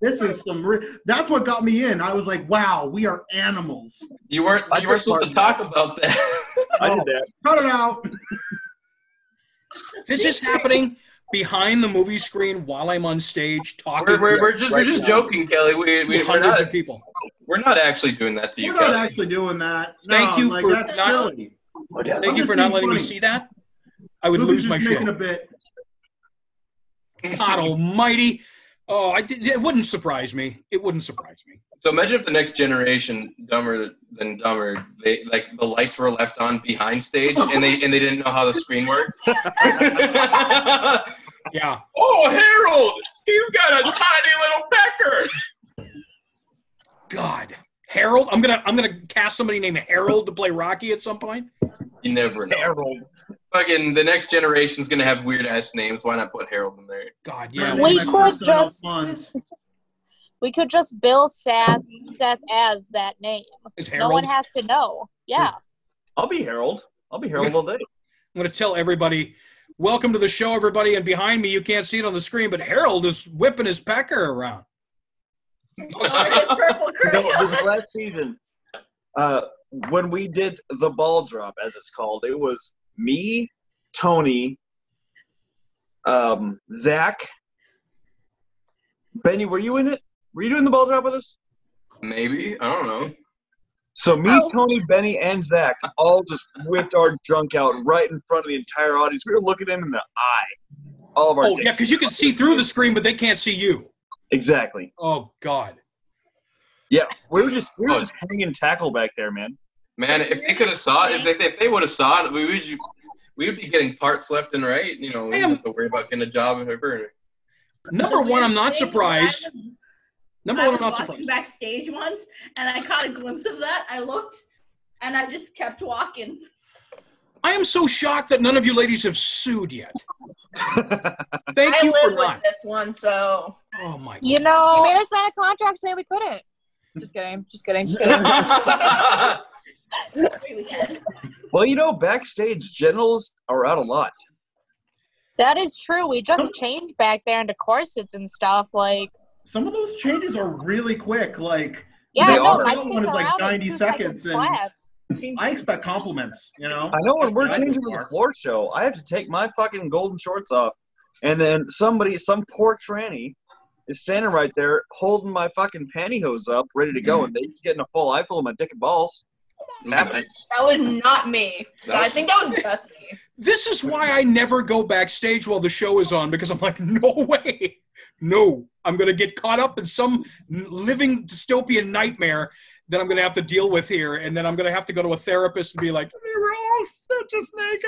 This is some. Re- That's what got me in. I was like, wow, we are animals. You weren't you weren't supposed to talk about that. [laughs] I did that. Cut it out. This is happening behind the movie screen while I'm on stage talking we're, we're, we're just we're just now. joking, Kelly. We, we, we're hundreds not of people. we're not actually doing that to you, We're not actually doing that. Thank No, you like, for not- silly. Thank I'm you for not being letting me see that. I would Lucas lose my making show. a bit. God Almighty! Oh, I did, it wouldn't surprise me. It wouldn't surprise me. So imagine if the next generation, dumber than dumber, they like the lights were left on behind stage and they and they didn't know how the screen worked. [laughs] Yeah. oh, Harold, he's got a tiny little pecker. God, Harold. I'm gonna I'm gonna cast somebody named Harold to play Rocky at some point. You never know. Harold. Fucking the next generation's gonna have weird ass names. Why not put Harold in there? God, yeah. We could just- funds. We could just bill Seth Seth as that name. No one has to know. Yeah. I'll be Harold. I'll be Harold all day. [laughs] I'm going to tell everybody, welcome to the show, everybody. And behind me, you can't see it on the screen, but Harold is whipping his pecker around. [laughs] purple You know, crayon. this last season, uh, when we did the ball drop, as it's called, it was me, Tony, um, Zach, Benny. Were you in it? Were you doing the ball drop with us? Maybe I don't know. So me, Oh. Tony, Benny, and Zach all just whipped our junk out right in front of the entire audience. We were looking him in the eye. All of our Oh, yeah, because you can see through the screen, but they can't see you. exactly. Oh, God. Yeah, we were just we were Oh. just hanging tackle back there, man. Man, if they could have saw it, if they if they would have saw it, we would you, we would be getting parts left and right. You know, we don't have to worry about getting a job ever. Number one, I'm not Thing, surprised. I was- Number I one, was I'm not watching surprised. backstage once, and I caught a glimpse of that. I looked, and I just kept walking. I am so shocked that none of you ladies have sued yet. [laughs] Thank I you for live with not. this one, so Oh, my You You know, made us sign a contract saying we couldn't. Just kidding. Just kidding. Just kidding. [laughs] We. Well, you know, backstage generals are out a lot. that is true. We just changed back there into corsets and stuff. Like, Some of those changes are really quick. Like yeah, They no, are. That one is like 90 two seconds and- I expect compliments. You know. I know when we're That's what I changing look the floor show, I have to take my fucking golden shorts off, and then somebody, some poor tranny, is standing right there holding my fucking pantyhose up, ready to go, and they just getting a full eyeful of my dick and balls. It's happening. that was not me. That I think that was Bethany. [laughs] This is why I never go backstage while the show is on because I'm like, no way. no, I'm going to get caught up in some living dystopian nightmare that I'm going to have to deal with here, and then I'm going to have to go to a therapist and be like, "We were all just naked."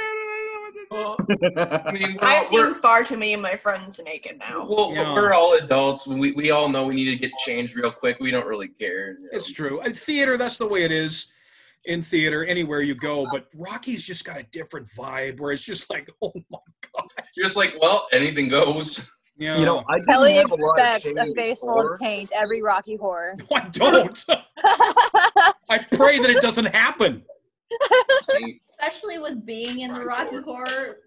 Well, [laughs] I mean, we're, I've we're, seen far too many of my friends naked now. well, Yeah. we're all adults. We, we all know we need to get changed real quick. We don't really care. you know. It's true. In theater, that's the way it is. In theater, anywhere you go, but Rocky's just got a different vibe where it's just like, [laughs] oh my god, You're just like, well, anything goes. [laughs] yeah. You know, I didn't Kelly have a expects a face full of taint every Rocky horror. No, [laughs] I don't. [laughs] I pray that it doesn't happen. Especially with being in the Rocky Horror,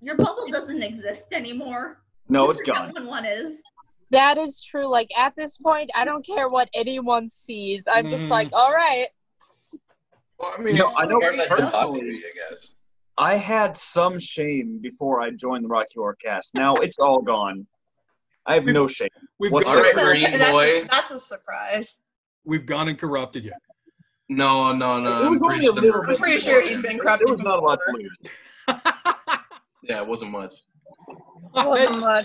your bubble doesn't exist anymore. No, it's gone. When one is. That is true. Like at this point, I don't care what anyone sees. I'm just like, mm. all right. Well, I mean, You know, it's I know part of that personally- I guess. I had some shame before I joined the Rocky Horror Cast. Now it's all gone. I have no shame. We've What's gone, All right, That's- Marine that's, boy. that's a surprise. we've gone and corrupted you. No, no, no. It I'm pretty only a sure- little I'm pretty sure he's been corrupted. There was not a lot to before. lose. [laughs] Yeah, it wasn't much. It Wasn't [laughs] much.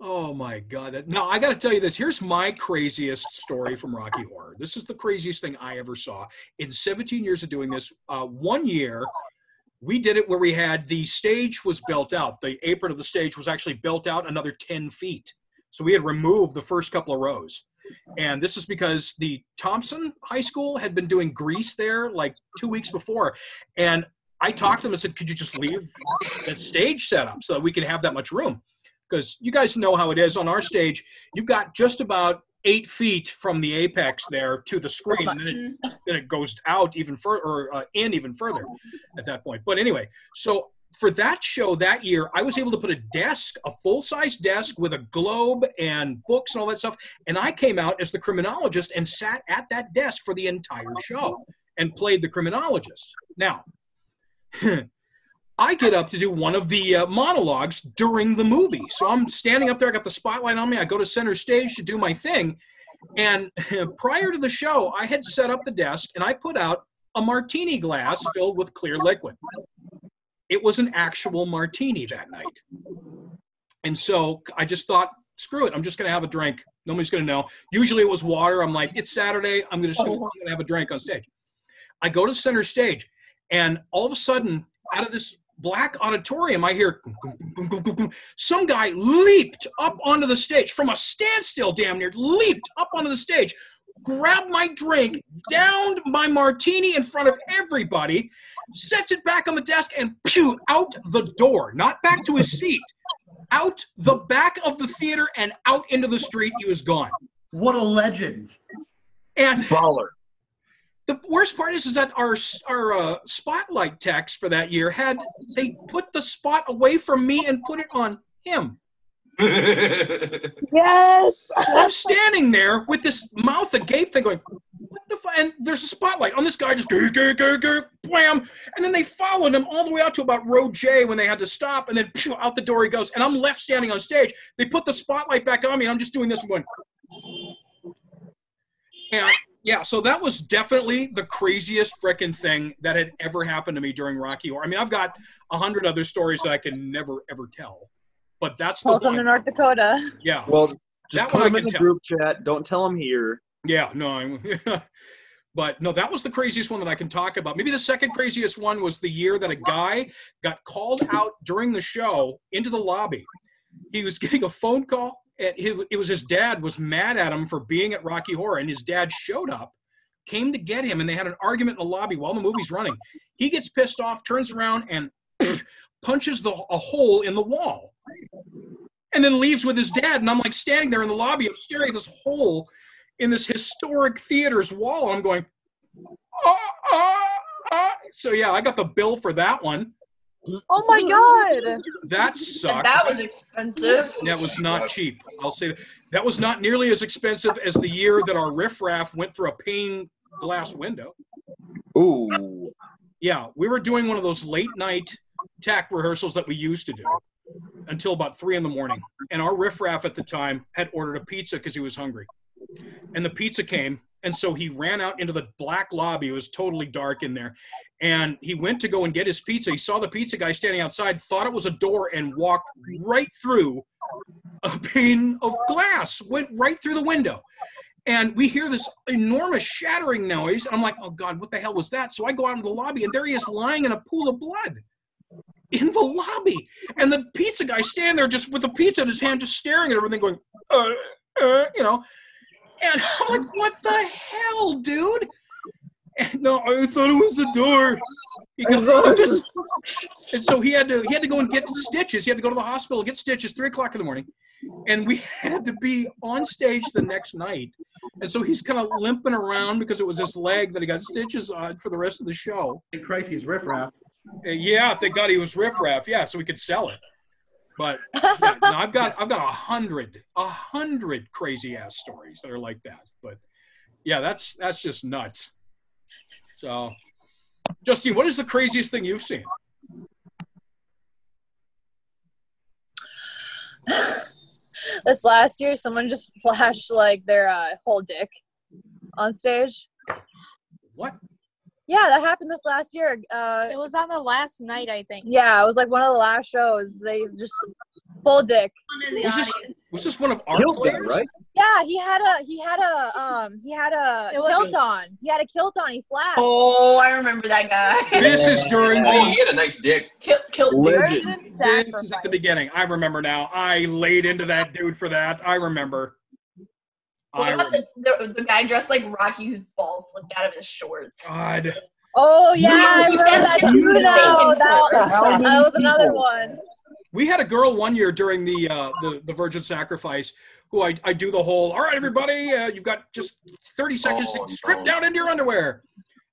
Oh my god! That, now I got to tell you this. Here's my craziest story from Rocky Horror. This is the craziest thing I ever saw in 17 years of doing this. Uh, one year, we did it where we had the stage was built out. The apron of the stage was actually built out another 10 feet. So we had removed the first couple of rows. And this is because the Thompson High School had been doing grease there like two weeks before. And I talked to them and said, could you just leave the stage set up so that we can have that much room? Because you guys know how it is on our stage. You've got just about eight feet from the apex there to the screen, and then it, Mm, then it goes out even further or uh, in even further at that point. But anyway, so for that show that year, I was able to put a desk, a full size desk with a globe and books and all that stuff. And I came out as the criminologist and sat at that desk for the entire show and played the criminologist. Now, [laughs] I get up to do one of the uh, monologues during the movie. So I'm standing up there, I got the spotlight on me. I go to center stage to do my thing. And [laughs] prior to the show, I had set up the desk and I put out a martini glass filled with clear liquid. It was an actual martini that night. And so I just thought, screw it, I'm just going to have a drink. Nobody's going to know. Usually it was water. I'm like, it's Saturday. I'm going to I'm going to have a drink on stage. I go to center stage, and all of a sudden, out of this black auditorium, I hear some guy leaped up onto the stage from a standstill, damn near, leaped up onto the stage, grabbed my drink, downed my martini in front of everybody, sets it back on the desk, and pew out the door, not back to his seat, out the back of the theater and out into the street. He was gone. What a legend. And Baller. The worst part is, is that our our uh, spotlight text for that year had they put the spot away from me and put it on him. [laughs] Yes. So I'm standing there with this mouth agape thing going, what the fu-? And there's a spotlight on this guy just go, go, go, go, wham. And then they followed him all the way out to about row J when they had to stop. And then phew, out the door he goes. And I'm left standing on stage. They put the spotlight back on me and I'm just doing this and going, and yeah, so that was definitely the craziest frickin' thing that had ever happened to me during Rocky Horror. I mean, I've got a hundred other stories that I can never ever tell, but that's the Welcome to. North Dakota. Yeah, Well, just That put one I them in can the tell. group chat. Don't tell them here. yeah, no, I'm, [laughs] but no, that was the craziest one that I can talk about. Maybe the second craziest one was the year that a guy got called out during the show into the lobby. He was [laughs] getting a phone call. It was his dad was mad at him for being at Rocky Horror, and his dad showed up, came to get him, and they had an argument in the lobby while the movie's running. He gets pissed off, turns around, and [clears throat] punches the a hole in the wall, and then leaves with his dad. And I'm like standing there in the lobby, I'm staring at this hole in this historic theater's wall. I'm going, ah, ah, ah. so yeah, I got the bill for that one. Oh my god. That And sucked. that was expensive. That was not cheap. I'll say that. That was not nearly as expensive as the year that our riffraff went through a pane glass window. Ooh. Yeah, we were doing one of those late night tech rehearsals that we used to do until about three in the morning. And our riffraff at the time had ordered a pizza because he was hungry. And the pizza came. And so he ran out into the black lobby. It was totally dark in there. And he went to go and get his pizza. He saw the pizza guy standing outside, thought it was a door, and walked right through a pane of glass went right through the window. And we hear this enormous shattering noise. I'm like, oh God, what the hell was that? So I go out into the lobby, and there he is lying in a pool of blood in the lobby. And the pizza guy standing there just with the pizza in his hand, just staring at everything, going, uh, uh, you know. And I'm like, what the hell, dude? And [laughs] no, I thought it was the door. He goes, [laughs] and so he had to he had to go and get stitches. He had to go to the hospital, get stitches, three o'clock in the morning. And we [laughs] had to be on stage the next night. And so he's kind of limping around because it was his leg that he got stitches on for the rest of the show. In Christ, he's riffraff. Uh, yeah, thank God he was riffraff. Yeah, so we could sell it. But yeah, no, I've got I've got a hundred a hundred crazy ass stories that are like that. But yeah, that's that's just nuts. So, Justine, what is the craziest thing you've seen? this last year, someone just [laughs] flashed like their uh, whole dick on stage. What? Yeah, that happened this last year. Uh, It was on the last night, I think. yeah, it was like one of the last shows. They just full dick. One in the Was this was this one of our Killed that, players? right? Yeah, he had a he had a um he had a It was- kilt on. He had a kilt on. He flashed. Oh, I remember that guy. This is [laughs] during Oh, the he had a nice dick. Kill, kill. Legend. This is at the beginning. I remember now. I laid into that dude for that. I remember. What I about remember. the, the, the guy dressed like Rocky whose balls slipped out of his shorts? God. Oh yeah, I remember that too. You Now know. that, that was another one. We had a girl one year during the uh, the, the Virgin Sacrifice who I, I do the whole, all right, everybody, uh, you've got just 30 seconds Oh, to strip no. down into your underwear.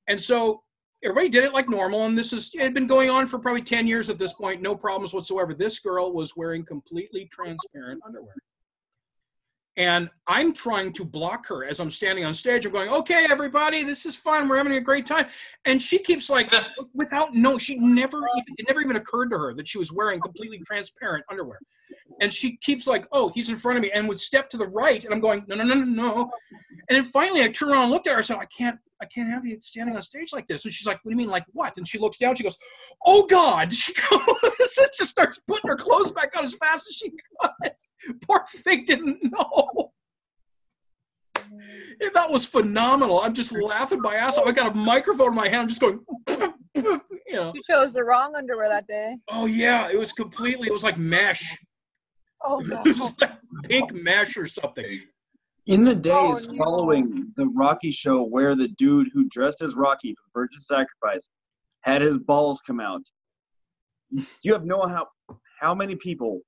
And so everybody did it like normal. And this is, it had been going on for probably 10 years at this point, no problems whatsoever. This girl was wearing completely transparent underwear. And I'm trying to block her as I'm standing on stage. I'm going, okay, everybody, this is fun. We're having a great time. And she keeps like, without no, she never, even, it never even occurred to her that she was wearing completely transparent underwear. And she keeps like, oh, he's in front of me, and would step to the right. And I'm going, no, no, no, no, no. And then finally, I turn around and looked at her. and said, I can't, I can't have you standing on stage like this. And she's like, what do you mean, like what? And she looks down. She goes, oh God. [laughs] She goes, and just starts putting her clothes back on as fast as she could. [laughs] Poor thing didn't know. Yeah, that was phenomenal. I'm just laughing my ass off. I got a microphone in my hand. I'm just going, [laughs] you know. You chose the wrong underwear that day. Oh yeah, it was completely. It was like mesh. Oh [laughs] It was like pink mesh or something. In the days Oh, no. following the Rocky show, where the dude who dressed as Rocky for Virgin Sacrifice had his balls come out, you have no how how many people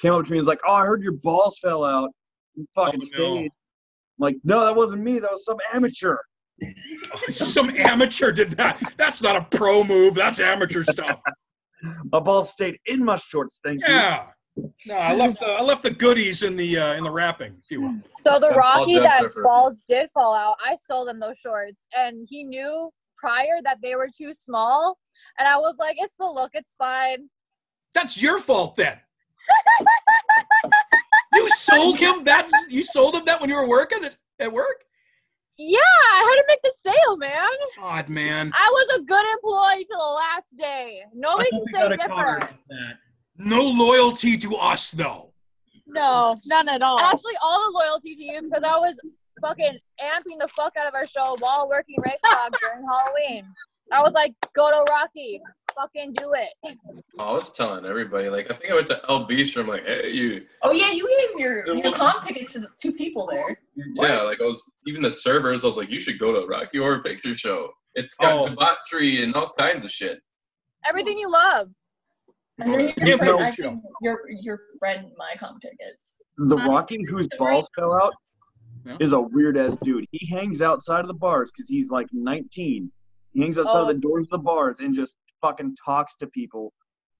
came up to me and was like, "Oh, I heard your balls fell out in fucking Oh, no. stage." I'm like, no, that wasn't me. That was some amateur. [laughs] Some amateur did that. That's not a pro move. That's amateur stuff. [laughs] My balls stayed in my shorts. Thank you. Yeah. No, I left the I left the goodies in the uh, in the wrapping, if you will. So the Rocky that falls did fall out. I sold him those shorts, and he knew prior that they were too small. And I was like, "It's the look. It's fine." That's your fault then. you sold him that. You sold him that when you were working at, at work. Yeah, I had to make the sale, man. God, man. I was a good employee to the last day. Nobody can say got a counter different. To that. No loyalty to us, though. No, none at all. Actually, all the loyalty to you because I was fucking amping the fuck out of our show while working Rick Dog during Halloween. I was like, "Go to Rocky, fucking do it." Oh, I was telling everybody. Like, I think I went to El Bistro. I'm like, hey, you. Oh yeah, you gave your your was- comp tickets to the two people there. Yeah, like I was even the servers. I was like, you should go to Rocky Horror Picture Show. It's got Oh. debauchery and all kinds of shit. Everything you love. And then your friend, no I think your your friend my comp tickets. The um, Rocky whose balls fell out Yeah. is a weird ass dude. He hangs outside of the bars because he's like 19. He hangs outside Oh. of the doors of the bars and just fucking talks to people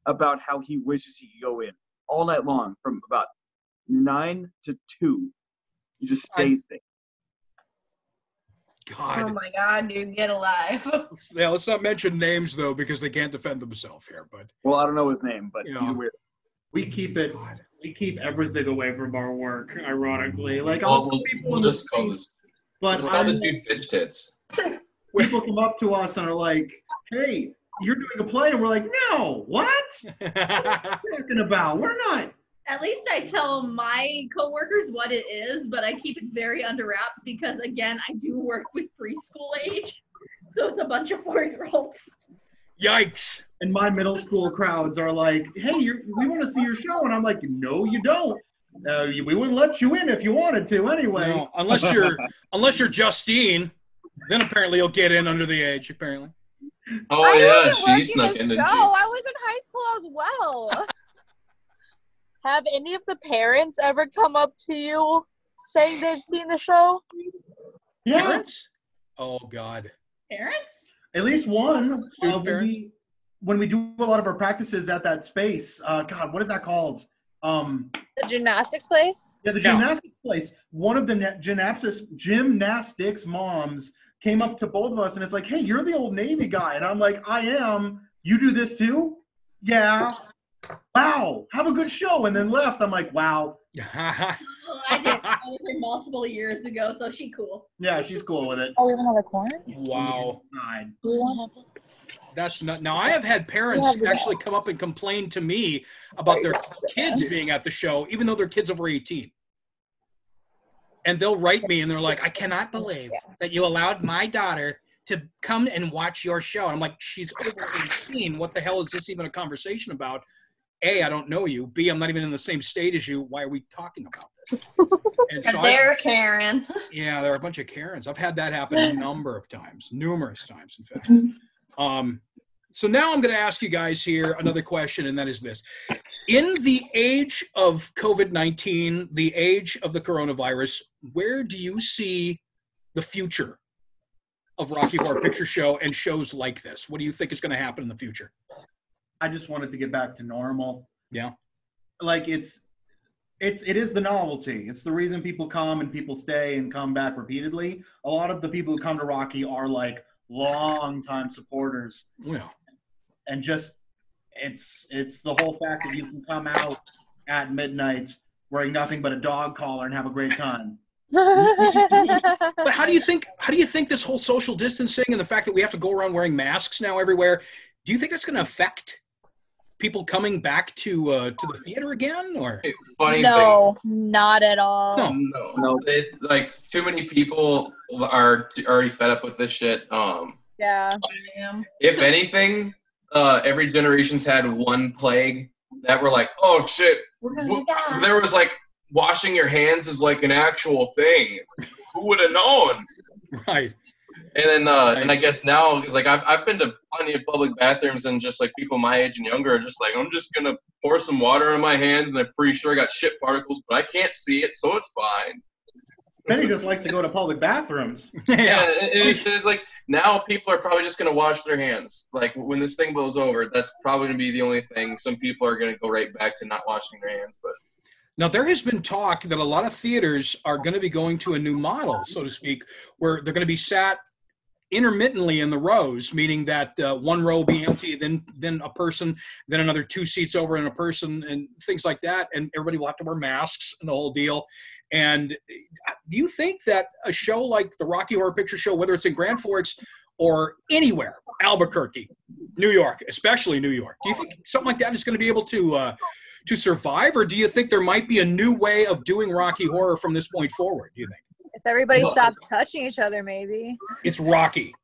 about how he wishes he could go in all night long from about nine to two. He just I- stays there. Oh my god, dude, get alive. [laughs] Yeah, let's not mention names though, because they can't defend themselves here. But Well, I don't know his name, but Yeah. he's weird. We keep it. We keep everything away from our work. Ironically, like Well, I'll we'll, tell people we'll in the just call this. but Let's call the dude bitch tits. [laughs] people come up to us and are like, "Hey, you're doing a play," and we're like, "No, what? What are you talking about? We're not." At least I tell my coworkers what it is, but I keep it very under wraps because again, I do work with preschool age. So it's a bunch of four year olds. Yikes! And my middle school crowds are like, "Hey, you're, we want to see your show," and I'm like, "No, you don't. Uh, we wouldn't let you in if you wanted to, anyway." No, unless you're [laughs] unless you're Justine, then apparently you'll get in under the age. Apparently. Oh I yeah, wasn't she snuck the in, didn't show. I was in high school as well. [laughs] Have any of the parents ever come up to you saying they've seen the show? yeah, Parents? Oh God. Parents? at least one. Student Uh, when, parents? we, when we do a lot of our practices at that space, uh, God, what is that called? Um, the gymnastics place. Yeah, the Yeah. gymnastics place. One of the na- gymnastics gymnastics moms came up to both of us and it's like, "Hey, you're the old Navy guy," and I'm like, "I am. You do this too? Yeah. Wow. Have a good show." And then left. I'm like, "Wow. [laughs] I did. I was here multiple years ago, so she cool. Yeah, she's cool with it." Oh, we have another corn. wow. Side. Do you want That's not. Now I have had parents Yeah, but- actually come up and complain to me about their kids being at the show, even though their kids over 18. And they'll write me and they're like, "I cannot believe that you allowed my daughter to come and watch your show." And I'm like, "She's over 18. What the hell is this even a conversation about?" A, I don't know you. B, I'm not even in the same state as you. Why are we talking about this? [laughs] And so they're Karen. [laughs] yeah, there are a bunch of Karens. I've had that happen a number of times, numerous times, in fact. Um, so now I'm going to ask you guys here another question, and that is this: In the age of COVID 19, the age of the coronavirus, where do you see the future of Rocky Horror Picture Show and shows like this? What do you think is going to happen in the future? I just wanted to get back to normal. Yeah. Like it's it's it is the novelty. It's the reason people come and people stay and come back repeatedly. A lot of the people who come to Rocky are like long time supporters Yeah. and just it's it's the whole fact that you can come out at midnight wearing nothing but a dog collar and have a great time. But how do you think how do you think this whole social distancing and the fact that we have to go around wearing masks now everywhere, do you think that's going to affect people coming back to uh, to the theater again or Funny no, not at all. No. No, no. They, like too many people are t- already fed up with this shit. Um, yeah. If anything, uh, every generation's had one plague that were like, oh shit, We're gonna w- die. there was like washing your hands is like an actual thing. Who would have known? right? And then, uh, and I guess now, because like I've, I've been to plenty of public bathrooms, and just like people my age and younger are just like, I'm just gonna pour some water on my hands, and I'm pretty sure I got shit particles, but I can't see it, so it's fine. Benny just likes to go to public bathrooms. [laughs] Yeah, yeah. and it's, it's like now people are probably just gonna wash their hands. Like when this thing blows over, that's probably gonna be the only thing. Some people are gonna go right back to not washing their hands, but Now, there has been talk that a lot of theaters are going to be going to a new model, so to speak, where they're going to be sat intermittently in the rows, meaning that uh, one row will be empty, then then a person, then another two seats over and a person, and things like that, and everybody will have to wear masks and the whole deal. And uh, do you think that a show like the Rocky Horror Picture Show, whether it's in Grand Forks or anywhere, Albuquerque, New York, especially New York, do you think something like that is going to be able to uh, to survive, or do you think there might be a new way of doing Rocky Horror from this point forward? Do you think If everybody Well- stops touching each other, maybe. it's Rocky?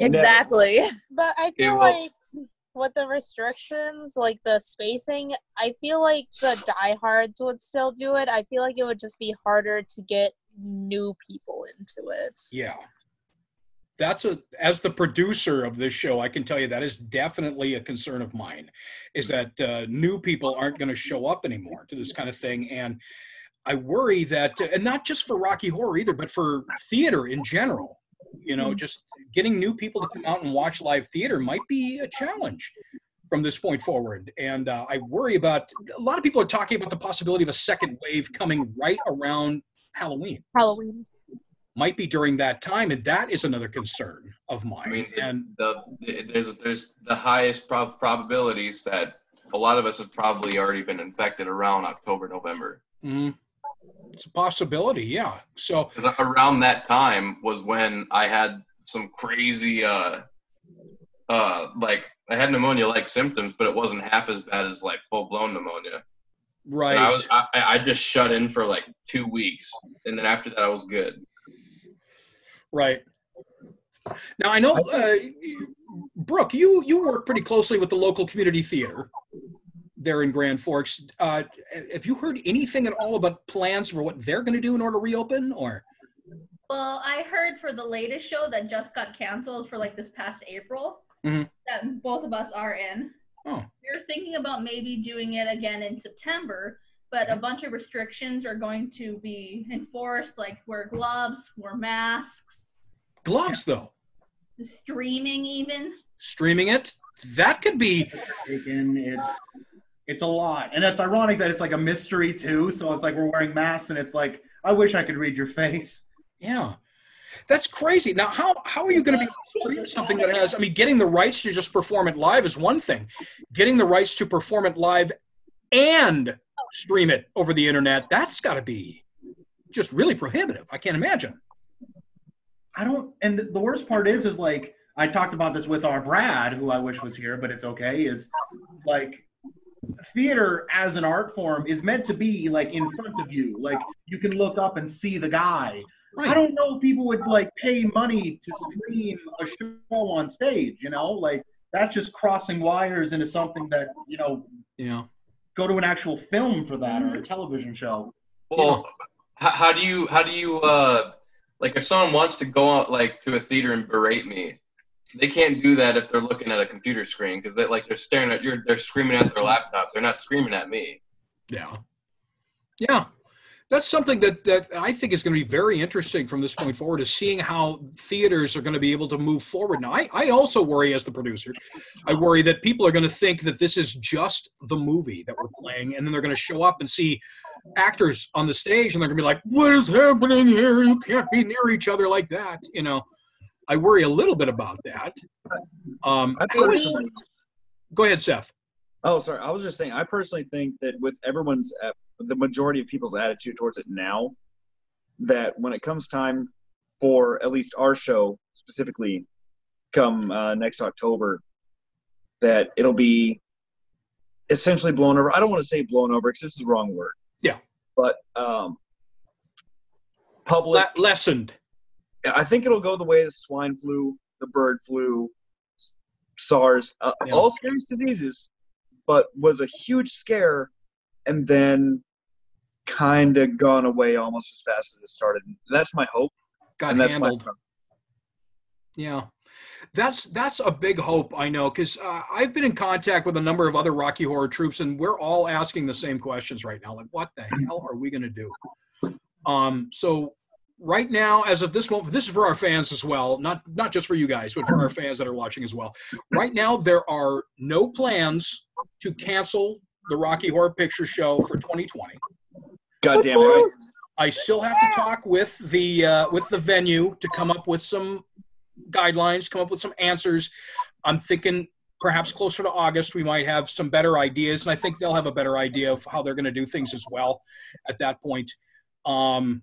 Never. Exactly. But I feel like with the restrictions, like the spacing, I feel like the diehards would still do it. I feel like it would just be harder to get new people into it. Yeah. That's a as the producer of this show, I can tell you that is definitely a concern of mine. Is that uh, new people aren't going to show up anymore to this kind of thing, and I worry that, and not just for Rocky Horror either, but for theater in general. You know, just getting new people to come out and watch live theater might be a challenge from this point forward. And uh, I worry about a lot of people are talking about the possibility of a second wave coming right around Halloween Halloween. might be during that time, and that is another concern of mine. I mean, and the, the there's there's the highest prob- probabilities that a lot of us have probably already been infected around October, November. mm, it's a possibility, yeah. So around that time was when I had some crazy, uh, uh, like I had pneumonia-like symptoms, but it wasn't half as bad as like full-blown pneumonia. Right. I was I, I just shut in for like two weeks, and then after that I was good. Right. Now I know, uh, Brooke, you you work pretty closely with the local community theater there in Grand Forks. Uh, have you heard anything at all about plans for what they're going to do in order to reopen? Or Well, I heard for the latest show that just got canceled for like this past April Mhm. that both of us are in. Oh. We're thinking about maybe doing it again in September, but a bunch of restrictions are going to be enforced, like wear gloves, wear masks, gloves though, streaming even. streaming it that could be taken. It's it's a lot, and it's ironic that it's like a mystery too. So it's like we're wearing masks, and it's like I wish I could read your face. Yeah. That's crazy. Now, how how are you going to be stream something that has? I mean, getting the rights to just perform it live is one thing. Getting the rights to perform it live and stream it over the internet, that's got to be just really prohibitive. I can't imagine. I don't. And the, the worst part is, is like I talked about this with our Brad, who I wish was here, but it's okay. Is like theater as an art form is meant to be like in front of you, like you can look up and see the guy. I don't know if people would like pay money to stream a show on stage. You know, like that's just crossing wires into something that you know. Yeah. Go to an actual film for that or a television show. Well, how, how do you how do you uh like if someone wants to go out like to a theater and berate me, they can't do that if they're looking at a computer screen because they like they're staring at you're they're screaming at their laptop. They're not screaming at me. Yeah. Yeah. That's something that, that I think is going to be very interesting from this point forward is seeing how theaters are going to be able to move forward. Now, I, I also worry as the producer, I worry that people are going to think that this is just the movie that we're playing, and then they're going to show up and see actors on the stage, and they're going to be like, "What is happening here? You can't be near each other like that." You know, I worry a little bit about that. Um, is- go ahead, Seth. Oh, sorry. I was just saying. I personally think that with everyone's, uh, the majority of people's attitude towards it now, that when it comes time for at least our show specifically, come uh, next October, that it'll be essentially blown over. I don't want to say blown over because this is the wrong word. Yeah. But um, public Le- lessened. I think it'll go the way the swine flu, the bird flu, SARS, uh, Yeah. all serious diseases, but was a huge scare and then kind of gone away almost as fast as it started. That's my hope. Got and that's handled. my Yeah, that's that's a big hope. I know because uh, I've been in contact with a number of other Rocky Horror troupes, and we're all asking the same questions right now. Like, what the hell are we going to do? Um, so right now, as of this moment, this is for our fans as well, not not just for you guys, but for our [laughs] fans that are watching as well. Right now, there are no plans to cancel the Rocky Horror Picture Show for 2020. God Goddamn right. I still have to talk with the uh, with the venue to come up with some guidelines, come up with some answers. I'm thinking perhaps closer to August we might have some better ideas, and I think they'll have a better idea of how they're going to do things as well at that point. Um,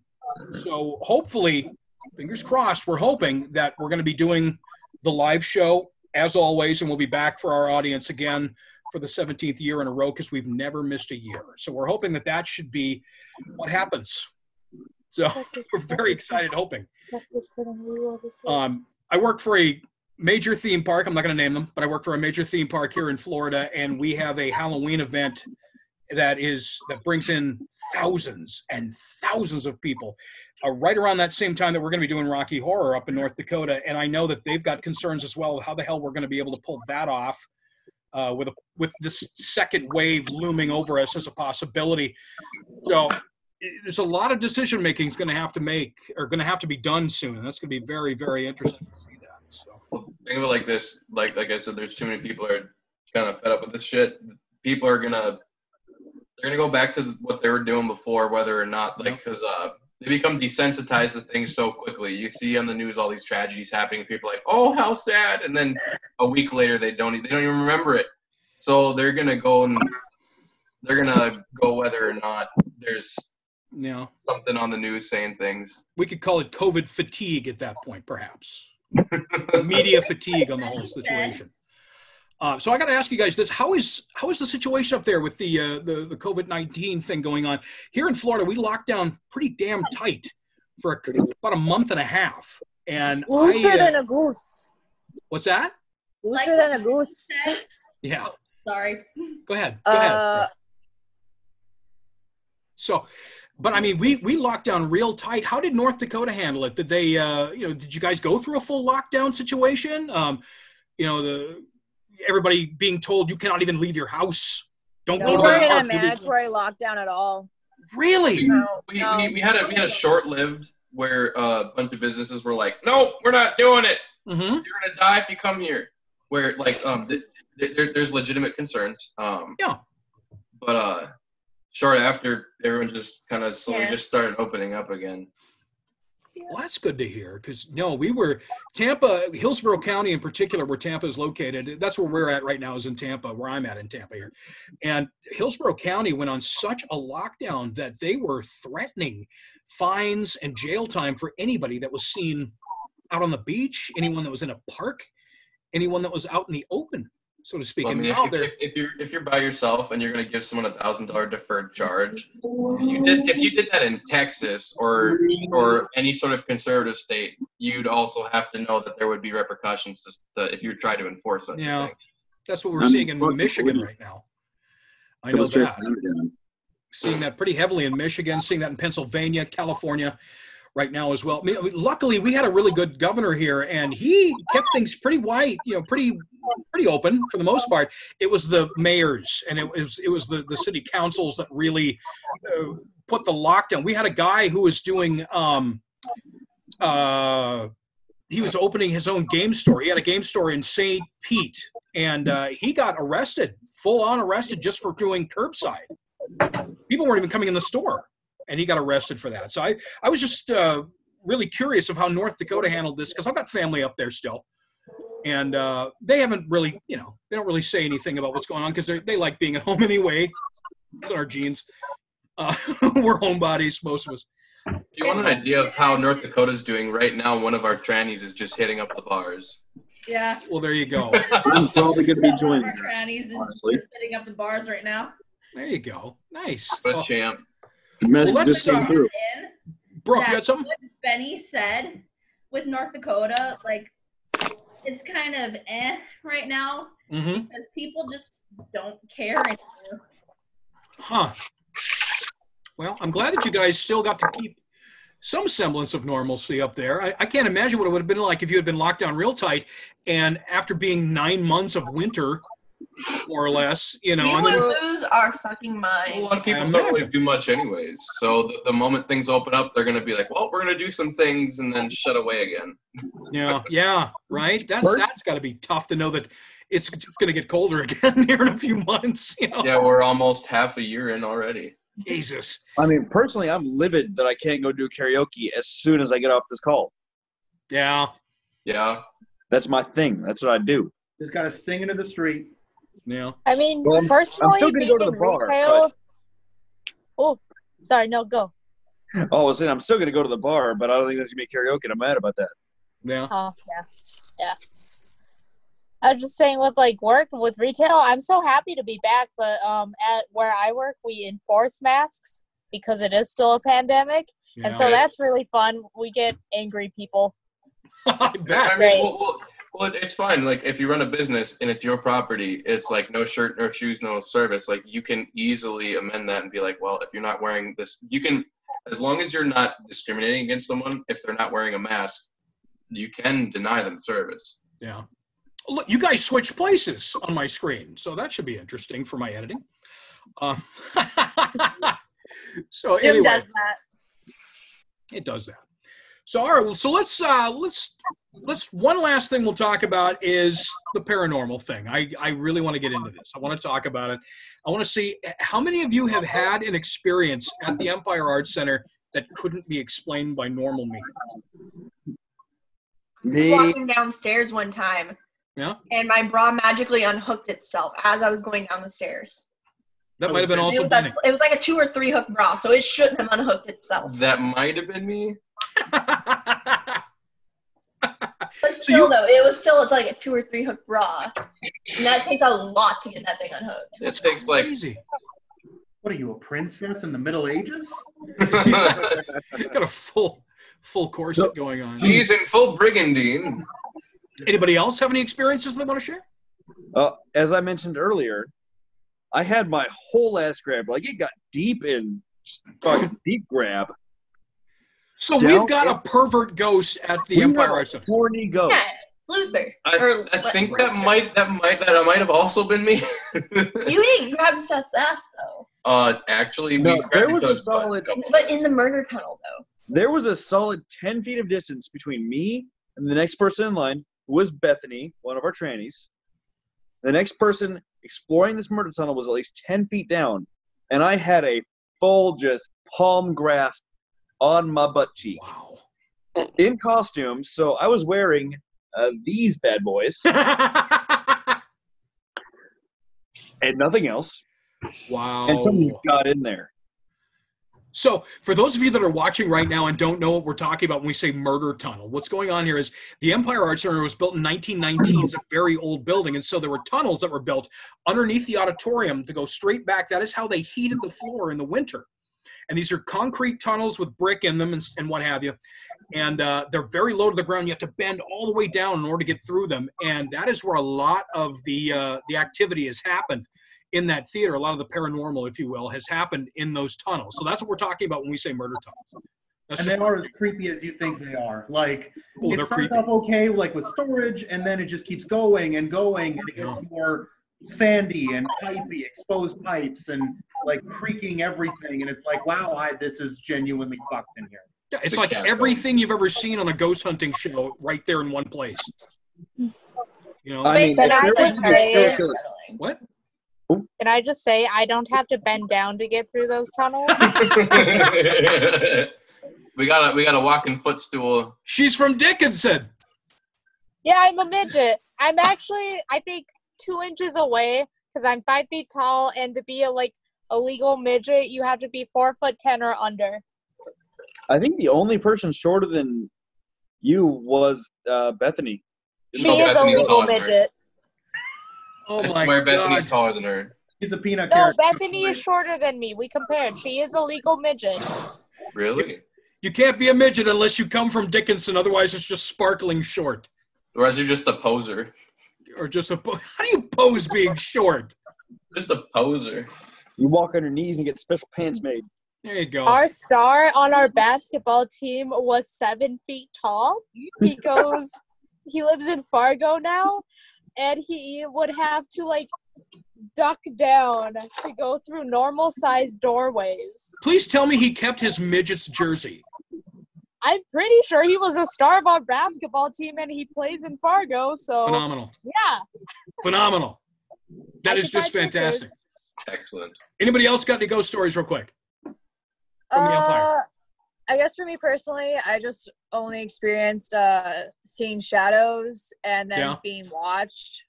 so hopefully, fingers crossed, we're hoping that we're going to be doing the live show as always, and we'll be back for our audience again for the 17th year in a row because we've never missed a year. So we're hoping that that should be what happens. So [laughs] we're very excited, hoping. Um, I work for a major theme park. I'm not going to name them, but I work for a major theme park here in Florida, and we have a Halloween event that is that brings in thousands and thousands of people. Uh, right around that same time that we're going to be doing Rocky Horror up in North Dakota, and I know that they've got concerns as well. How the hell we're going to be able to pull that off uh, with a, with this second wave looming over us as a possibility? So there's a lot of decision making is going to have to make or going to have to be done soon, and that's going to be very very interesting to see that. So Think of it like this. Like like I said, there's too many people are kind of fed up with this shit. People are gonna they're gonna go back to what they were doing before, whether or not like because uh, they become desensitized to things so quickly. You see on the news all these tragedies happening. People are like, oh, how sad, and then a week later they don't they don't even remember it. So they're gonna go and they're gonna go whether or not there's you know, something on the news saying things. we could call it COVID fatigue at that point, perhaps. [laughs] Media fatigue on the whole situation. Uh, so I got to ask you guys this: How is how is the situation up there with the uh, the the COVID nineteen thing going on here in Florida? We locked down pretty damn tight for a, about a month and a half, and Looser I, uh, than a goose. what's that? Looser than a goose. Said- Yeah, Sorry. go ahead. Go ahead. Uh, So, but I mean, we we locked down real tight. How did North Dakota handle it? Did they, uh, you know, did you guys go through a full lockdown situation? Um, you know, the everybody being told you cannot even leave your house. Don't we go to weren't the in a park. mandatory lockdown at all. Really? No, We, no. we, we had a we had a short lived where uh, a bunch of businesses were like, no, we're not doing it. hmm You're gonna die if you come here. Where like um, th- th- there, there's legitimate concerns. Um, Yeah. But uh, short after, everyone just kind of slowly Yeah. just started opening up again. Well, that's good to hear because no, we were Tampa, Hillsborough County in particular, where Tampa is located. That's where we're at right now, is in Tampa, where I'm at in Tampa here. And Hillsborough County went on such a lockdown that they were threatening fines and jail time for anybody that was seen out on the beach, anyone that was in a park, anyone that was out in the open, so to speak. Well, I and mean, now if, they're if, if you're if you're by yourself and you're gonna give someone a thousand dollar deferred charge, if you did if you did that in Texas or or any sort of conservative state, you'd also have to know that there would be repercussions to, to, if you try to enforce it. Yeah. that's what we're I mean, seeing in Michigan right now. I know Double that. check that. seeing that pretty heavily in Michigan, seeing that in Pennsylvania, California, right now as well. I mean, luckily, we had a really good governor here, and he kept things pretty white, you know, pretty pretty open for the most part. It was the mayors and it was it was the the city councils that really uh, put the lockdown. We had a guy who was doing. Um, uh, he was opening his own game store. He had a game store in St. Pete, and uh, he got arrested, full on arrested, just for doing curbside people weren't even coming in the store and he got arrested for that so i i was just uh, really curious of how north dakota handled this because i've got family up there still and uh, they haven't really you know they don't really say anything about what's going on because they like being at home [laughs] anyway it's in our genes uh, [laughs] we're homebodies most of us Do you want an idea of how North Dakota's doing right now, one of our trannies is just hitting up the bars. Yeah. well there you go [laughs] I'm probably going to be One of joining. our trannies is honestly. just setting up the bars right now. there you go nice What a well, champ. The message let's, just came through. In brooke you that got something what Benny said with North Dakota, like it's kind of eh right now mm-hmm. because people just don't care anymore. Huh. Well, I'm glad that you guys still got to keep some semblance of normalcy up there. I, I can't imagine what it would have been like if you had been locked down real tight and after being nine months of winter, more or less, you know, we and would then, lose our fucking A lot of people I don't really imagine. do much anyways. So the, the moment things open up, they're going to be like, well, we're going to do some things and then shut away again. [laughs] yeah, yeah, right. [laughs] That's First- that's got to be tough to know that it's just going to get colder [laughs] again here in a few months. You know, Yeah, we're almost half a year in already. Jesus. I mean, personally, I'm livid that I can't go do karaoke as soon as I get off this call. Yeah, Yeah. That's my thing. That's what I do. Just gotta sing into the street. Yeah. I mean, Well, I'm- I'm personally, still gonna being go to the in bar, retail. Oh, sorry. No, go. Oh, I was saying I'm still going to go to the bar, but I don't think there's going to be karaoke, and I'm mad about that. Yeah. Oh, yeah, yeah. I was just saying with like work with retail, I'm so happy to be back. But um, at where I work, we enforce masks because it is still a pandemic, and so that's really fun. We get angry people. I [laughs] I bet. mean, Right. well, well, well, it's fine. Like, if you run a business and it's your property, it's like no shirt, no shoes, no service. Like, you can easily amend that and be like, well, if you're not wearing this, you can, as long as you're not discriminating against someone, if they're not wearing a mask, you can deny them service. Yeah. Look, you guys switched places on my screen, so that should be interesting for my editing. Uh, [laughs] so Jim anyway, does that. it does that. So all right, well, so let's uh, let's let's one last thing we'll talk about is the paranormal thing. I I really want to get into this. I want to talk about it. I want to see how many of you have had an experience at the Empire Arts Center that couldn't be explained by normal means. was Me, walking downstairs one time. Yeah? And my bra magically unhooked itself as I was going down the stairs. That might have been It also was, a, it was like a two or three hook bra, so it shouldn't have unhooked itself. That might have been me. But So still, you- though, it was still it's like a two or three hook bra. And that takes a lot to get that thing unhooked. It takes like Crazy. What are you, a princess in the Middle Ages? [laughs] Got a full full corset going on. he's in full brigandine. Anybody else have any experiences they want to share? Uh, as I mentioned earlier, I had my whole ass grab. Like it got deep in fucking deep grab. So Down we've got a pervert ghost at the We Empire have a Center. Horny ghost. Yeah, it's Luther. I, Or I what- think that might that might that might have also been me. [laughs] You didn't grab Seth's ass though. uh, actually, No, grabbed there was a solid- But in the murder tunnel though. There was a solid ten feet of distance between me and the next person in line, who was Bethany, one of our trannies. The next person exploring this murder tunnel was at least ten feet down, and I had a full just palm grasp on my butt cheek Wow. in costume. So I was wearing uh, these bad boys [laughs] and nothing else. wow. And someone got in there. So, for those of you that are watching right now and don't know what we're talking about when we say murder tunnel, what's going on here is the Empire Arts Center was built in 1919. It's a very old building. And so there were tunnels that were built underneath the auditorium to go straight back. That is how they heated the floor in the winter. And these are concrete tunnels with brick in them and, and what have you. And uh, they're very low to the ground. You have to bend all the way down in order to get through them. And that is where a lot of the uh, the activity has happened in that theater. A lot of the paranormal, if you will, has happened in those tunnels. So that's what we're talking about when we say murder tunnels. That's and they are as creepy as you think they are. Like Oh, it starts creepy. off okay, like with storage, and then it just keeps going and going, and it gets Yeah. more sandy and pipey, exposed pipes, and like creaking everything. And it's like, wow, I, this is genuinely fucked in here. Yeah, it's The like everything you've ever seen on a ghost hunting show right there in one place. You know, I mean, Can I just say- what? Can I just say I don't have to bend down to get through those tunnels? [laughs] [laughs] we got a we got a walking footstool. She's from Dickinson. yeah, I'm a midget. I'm actually, I think, two inches away because I'm five feet tall, and to be a like a legal midget, you have to be four foot ten or under. I think the only person shorter than you was uh, Bethany. She No, is a legal taller than her. midget. Oh I my swear god! Bethany's taller than her. He's a peanut No, character. Bethany is shorter than me. We compared. She is a legal midget. Really? You can't be a midget unless you come from Dickinson. Otherwise, it's just sparkling short, Or is you're just a poser? Or just a. po- [laughs] How do you pose being short? Just a poser. You walk on your knees and get special pants made. There you go. Our star on our basketball team was seven feet tall. He [laughs] goes, he lives in Fargo now, and he would have to like duck down to go through normal sized doorways. Please tell me he kept his midget's jersey. I'm pretty sure he was a star of our basketball team and he plays in Fargo, so Phenomenal. yeah. Phenomenal. That I is just fantastic. Excellent. Anybody else got any ghost stories, real quick? From the Empire. Uh, I guess for me personally, I just only experienced uh, seeing shadows and then Yeah. being watched.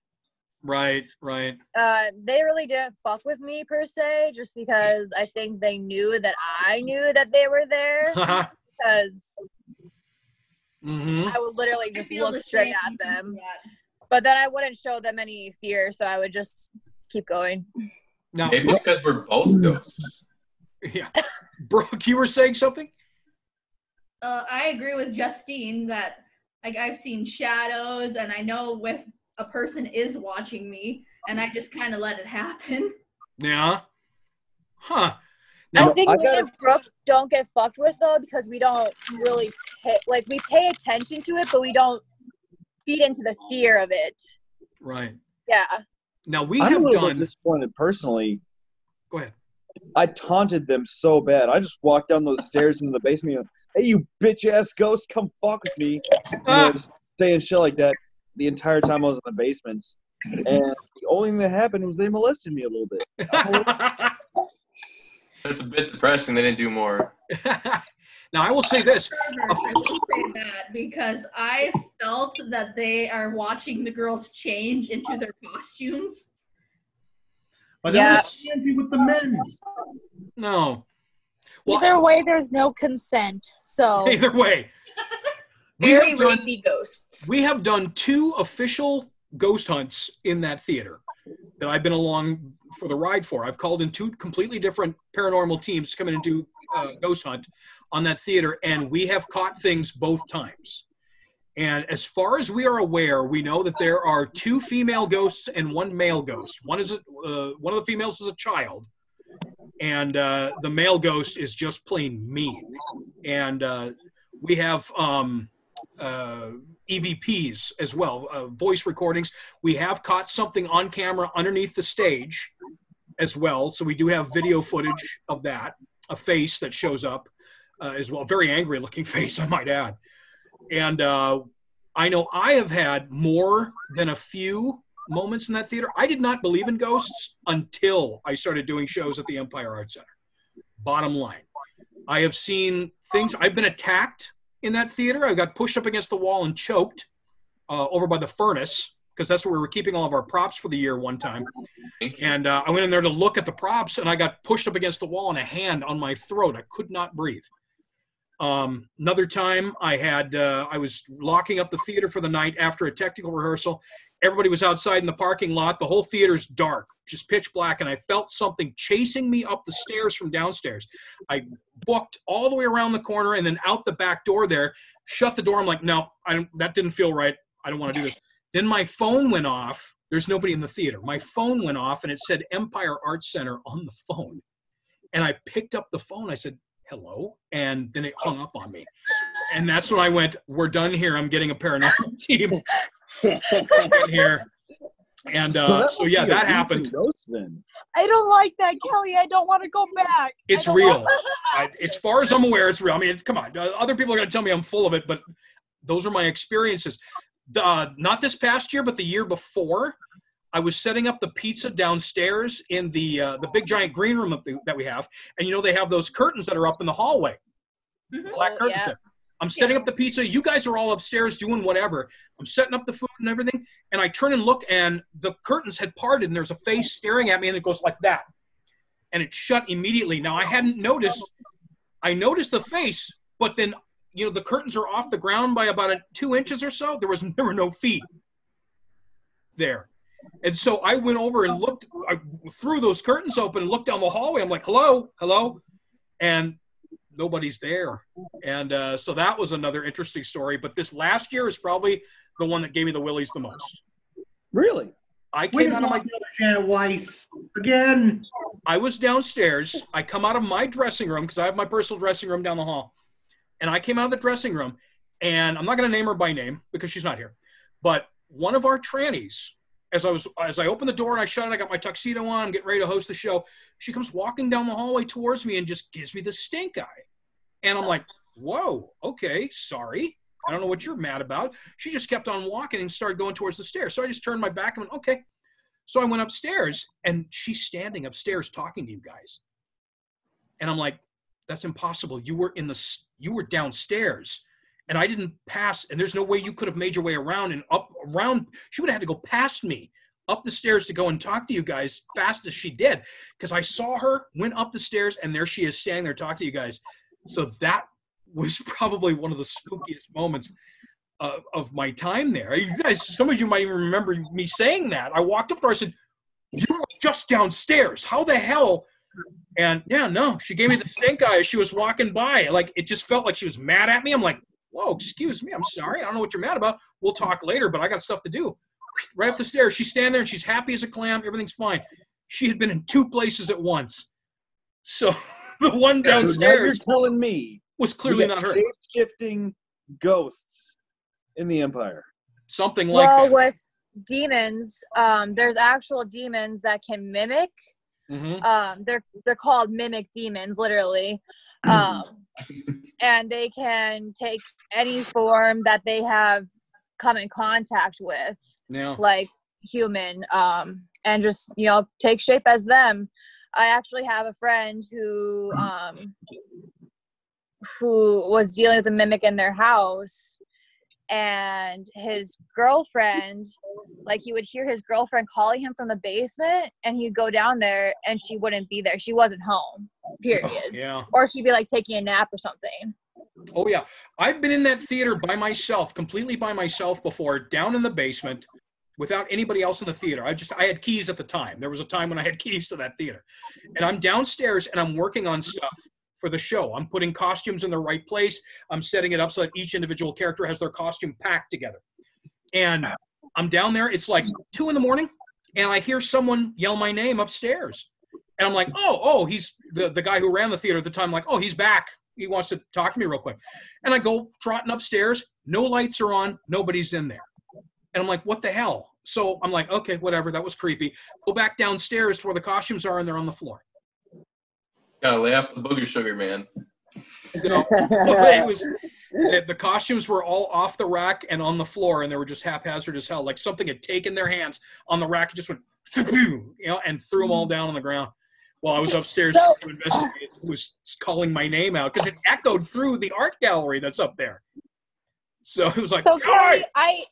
Right, right. Uh, they really didn't fuck with me per se, just because I think they knew that I knew that they were there. [laughs] Because hmm I would literally just look straight at them, Yeah. but then I wouldn't show them any fear, so I would just keep going. Now, Maybe it's because we're both ghosts. yeah, Brooke, you were saying something. Uh, I agree with Justine that like I've seen shadows and I know if a person is watching me and I just kind of let it happen. Yeah. Huh. I think I me gotta- and Brooke don't get fucked with though because we don't really pay, like we pay attention to it, but we don't feed into the fear of it. right. Yeah. Now we I'm a have little done. disappointed personally. Go ahead. I taunted them so bad. I just walked down those stairs into the basement. and, Hey, you bitch ass ghost, come fuck with me. [laughs] You know, just saying shit like that the entire time I was in the basements. And the only thing that happened was they molested me a little bit. [laughs] That's a bit depressing. They didn't do more. [laughs] now I will say this. I will say that because I felt that they are watching the girls change into their costumes. But Yeah. yeah. fancy with the men. No. Well, Either way, there's no consent. So [laughs] Either way, [laughs] we Very have done ghosts. we have done two official ghost hunts in that theater that I've been along for the ride for. I've called in two completely different paranormal teams to come in and do uh, ghost hunt on that theater, and we have caught things both times. And as far as we are aware, we know that there are two female ghosts and one male ghost. One is a, uh, one of the females is a child, and uh, the male ghost is just plain mean. And uh, we have um, uh, EVPs as well, uh, voice recordings. We have caught something on camera underneath the stage as well, so we do have video footage of that. A face that shows up uh, as well, very angry looking [laughs] face, I might add. And uh, I know I have had more than a few moments in that theater. I did not believe in ghosts until I started doing shows at the Empire Art Center. Bottom line, I have seen things. I've been attacked in that theater. I got pushed up against the wall and choked uh, over by the furnace because that's where we were keeping all of our props for the year one time. And uh, I went in there to look at the props and I got pushed up against the wall and a hand on my throat. I could not breathe. Um, another time I had, uh, I was locking up the theater for the night after a technical rehearsal. Everybody was outside in the parking lot. The whole theater's dark, just pitch black. And I felt something chasing me up the stairs from downstairs. I booked all the way around the corner and then out the back door there, shut the door. I'm like, no, that didn't feel right. I don't want to do this. Then my phone went off. There's nobody in the theater. My phone went off and it said Empire Arts Center on the phone. And I picked up the phone. I said, hello. And then it hung up on me. And that's when I went, we're done here. I'm getting a paranormal [laughs] team in here. And uh, that so, yeah, that happened. Ghost then. I don't like that, Kelly. I don't want to go back. It's I real. [laughs] I, as far as I'm aware, it's real. I mean, come on. Uh, other people are going to tell me I'm full of it, but those are my experiences. The, uh, not this past year, but the year before, I was setting up the pizza downstairs in the uh, the big giant green room that, the, that we have, and you know they have those curtains that are up in the hallway, black Oh, curtains yeah. there. I'm setting up the pizza. You guys are all upstairs doing whatever. I'm setting up the food and everything, and I turn and look, and the curtains had parted, and there's a face staring at me, and it goes like that, and it shut immediately. Now I hadn't noticed. I noticed the face, but then you know the curtains are off the ground by about a, two inches or so. There was [laughs] there were no feet there, and so I went over and looked. I threw those curtains open and looked down the hallway. I'm like, "Hello, hello," and nobody's there. And uh, so that was another interesting story. But this last year is probably the one that gave me the willies the most. Really? I came out of my Janet Weiss again. I was downstairs. I come out of my dressing room because I have my personal dressing room down the hall. And I came out of the dressing room, and I'm not going to name her by name because she's not here. But one of our trannies, as I was as I opened the door and I shut it, I got my tuxedo on, I'm getting ready to host the show. She comes walking down the hallway towards me and just gives me the stink eye. And I'm like, whoa, okay, sorry. I don't know what you're mad about. She just kept on walking and started going towards the stairs. So I just turned my back and went, okay. So I went upstairs and she's standing upstairs talking to you guys. And I'm like, that's impossible. You were in the you were downstairs and I didn't pass and there's no way you could have made your way around and up around she would have had to go past me up the stairs to go and talk to you guys fast as she did because I saw her went up the stairs and there she is standing there talking to you guys. So that was [laughs] probably one of the spookiest moments of my time there. You guys, some of you might even remember me saying that. I walked up to her, I said, "You were just downstairs. How the hell?" And yeah, no, she gave me the stink eye as she was walking by. Like it just felt like she was mad at me. I'm like, "Whoa, excuse me. I'm sorry. I don't know what you're mad about. We'll talk later, but I got stuff to do." Right up the stairs, she's standing there and she's happy as a clam. Everything's fine. She had been in two places at once, so [laughs] the one So now you're downstairs telling me was clearly not her. Shape-shifting ghosts in the Empire. Something like well, that. with demons, um, there's actual demons that can mimic. Mhm. Um, they're they're called mimic demons, literally, um, and they can take any form that they have come in contact with, Yeah. like human, um, and just you know take shape as them. I actually have a friend who um, who was dealing with a mimic in their house and his girlfriend like he would hear his girlfriend calling him from the basement and he'd go down there and she wouldn't be there she wasn't home period oh, Yeah. or she'd be like taking a nap or something Oh yeah, I've been in that theater by myself, completely by myself before, down in the basement, without anybody else in the theater. I just I had keys at the time. There was a time when I had keys to that theater, and I'm downstairs and I'm working on stuff for the show. I'm putting costumes in the right place. I'm setting it up so that each individual character has their costume packed together. And I'm down there. It's like two in the morning, and I hear someone yell my name upstairs. And I'm like, oh, oh, he's the, the guy who ran the theater at the time. I'm like, oh, he's back. He wants to talk to me real quick. And I go trotting upstairs. No lights are on. Nobody's in there. And I'm like, what the hell? So I'm like, okay, whatever. That was creepy. Go back downstairs to where the costumes are, and they're on the floor. Gotta lay off the booger sugar, man. You know, [laughs] it was the, the costumes were all off the rack and on the floor, and they were just haphazard as hell. Like something had taken their hands on the rack and just went, you know, and threw them all down on the ground. While I was upstairs So- to investigate, who was calling my name out because it echoed through the art gallery that's up there. So it was like, so "God!" Kelly, I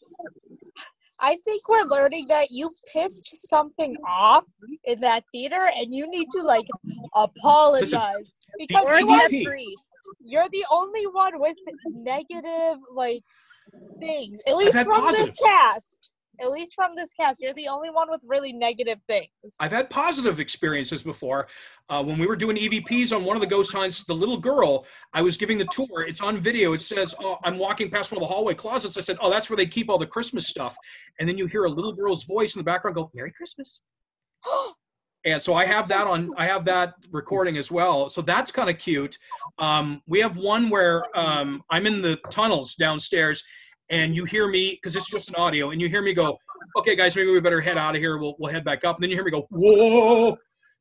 I think we're learning that you pissed something off in that theater, and you need to like apologize because the you are, priest. you're the only one with negative like things. At least from this cast. At least from this cast, you're the only one with really negative things. I've had positive experiences before. Uh, when we were doing EVPs on one of the ghost hunts, the little girl, I was giving the tour. It's on video. It says, "Oh, I'm walking past one of the hallway closets." I said, "Oh, that's where they keep all the Christmas stuff." And then you hear a little girl's voice in the background go, "Merry Christmas." [gasps] And so I have that on. I have that recording as well. So that's kind of cute. Um, we have one where um, I'm in the tunnels downstairs, and you hear me because it's just an audio, and you hear me go, "Okay, guys, maybe we better head out of here. We'll we'll head back up." And then you hear me go, "Whoa!"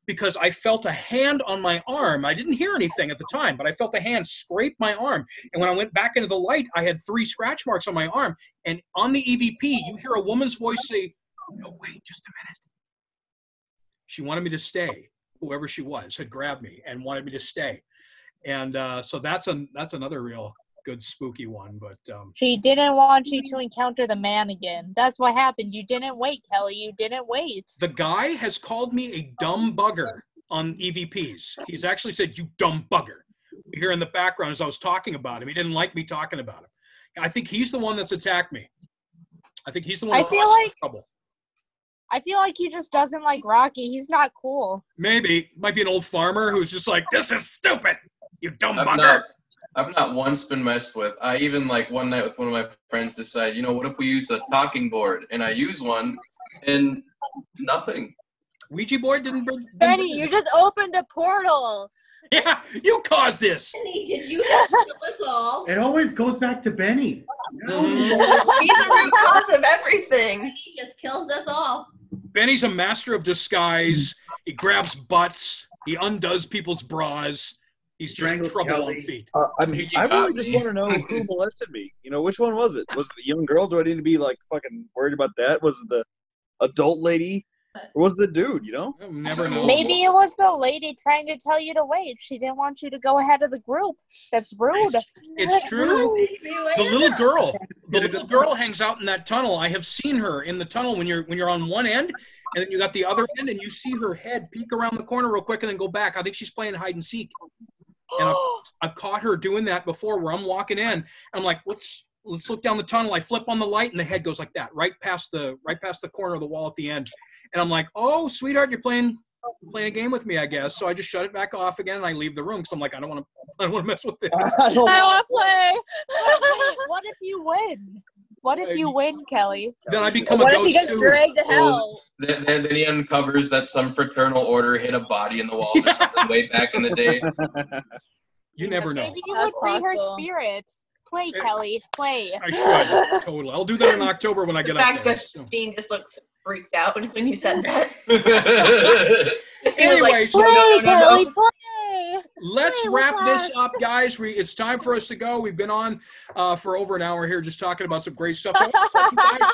Because I felt a hand on my arm. I didn't hear anything at the time, but I felt a hand scrape my arm. And when I went back into the light, I had three scratch marks on my arm. And on the EVP, you hear a woman's voice say, "No, wait, just a minute." She wanted me to stay. Whoever she was had grabbed me and wanted me to stay. And uh, so that's an that's another real good spooky one. But um, She didn't want you to encounter the man again. That's what happened. You didn't wait, Kelly. You didn't wait. the guy has called me a dumb bugger on EVPs. He's actually said, "You dumb bugger." Here in the background as I was talking about him. He didn't like me talking about him. I think he's the one that's attacked me. I think he's the one I that feel caused like- trouble. I feel like he just doesn't like Rocky. He's not cool. Maybe might be an old farmer who's just like, "This is stupid, you dumb I've bugger." not, I've not once been messed with. I even like one night with one of my friends decided, you know, what if we use a talking board? And I use one, and nothing. Ouija board didn't. bring- didn't Benny, bring you just opened a portal. [laughs] Yeah, you caused this. Benny, did you just kill us all? It always goes back to Benny. Mhm. He's the root cause of everything. Benny just kills us all. Benny's a master of disguise. He grabs butts. He undoes people's bras. He's just Strangles trouble on feet. Uh, I, You I really just want to know who [laughs] molested me. You know, which one was it? Was it the young girl? Do I need to be like fucking worried about that? Was it the adult lady? Or was it the dude? You know? You'll never know. Maybe it was the lady trying to tell you to wait. She didn't want you to go ahead of the group. That's rude. It's, it's true. Make The little girl, the little girl hangs out in that tunnel. I have seen her in the tunnel when you're when you're on one end, and then you got the other end, and you see her head peek around the corner real quick and then go back. I think she's playing hide and seek. And I've, [gasps] I've caught her doing that before, where I'm walking in. I'm like, let's let's look down the tunnel. I flip on the light, and the head goes like that, right past the right past the corner of the wall at the end. And I'm like, oh, sweetheart, you're playing playing a game with me, I guess. So I just shut it back off again, and I leave the room because I'm like, I don't want to [laughs] I don't want to mess with this. [laughs] I don't I want to play. What if you win? What if you win, Kelly? Then I become What a if he gets too. dragged to hell? Then, then, then he uncovers that some fraternal order hit a body in the wall or something way back in the day. [laughs] You never know. Maybe you That's would free her spirit. Play, Eh. Kelly. Play. I should [laughs] totally. I'll do that in October when I The get up fact there. Justine just looks freaked out [laughs] when you said that. That's Justine was Anyway, like, so no, no, Play, no, Kelly. no. Let's wrap this up, guys. We it's time for us to go. We've been on uh, for over an hour here, just talking about some great stuff. So I wanna thank you [laughs] guys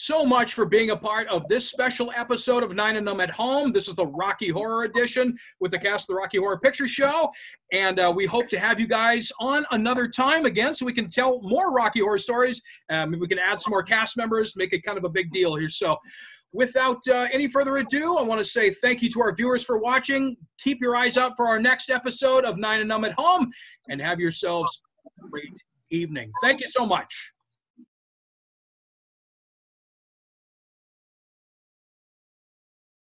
so much for being a part of this special episode of Nine and Numb at Home. This is the Rocky Horror Edition with the cast of the Rocky Horror Picture Show, and uh, we hope to have you guys on another time again, so we can tell more Rocky Horror stories. Um, we can add some more cast members, make it kind of a big deal here. So. Without uh, any further ado, I want to say thank you to our viewers for watching. Keep your eyes out for our next episode of Nine and Numb at Home and have yourselves a great evening. Thank you so much.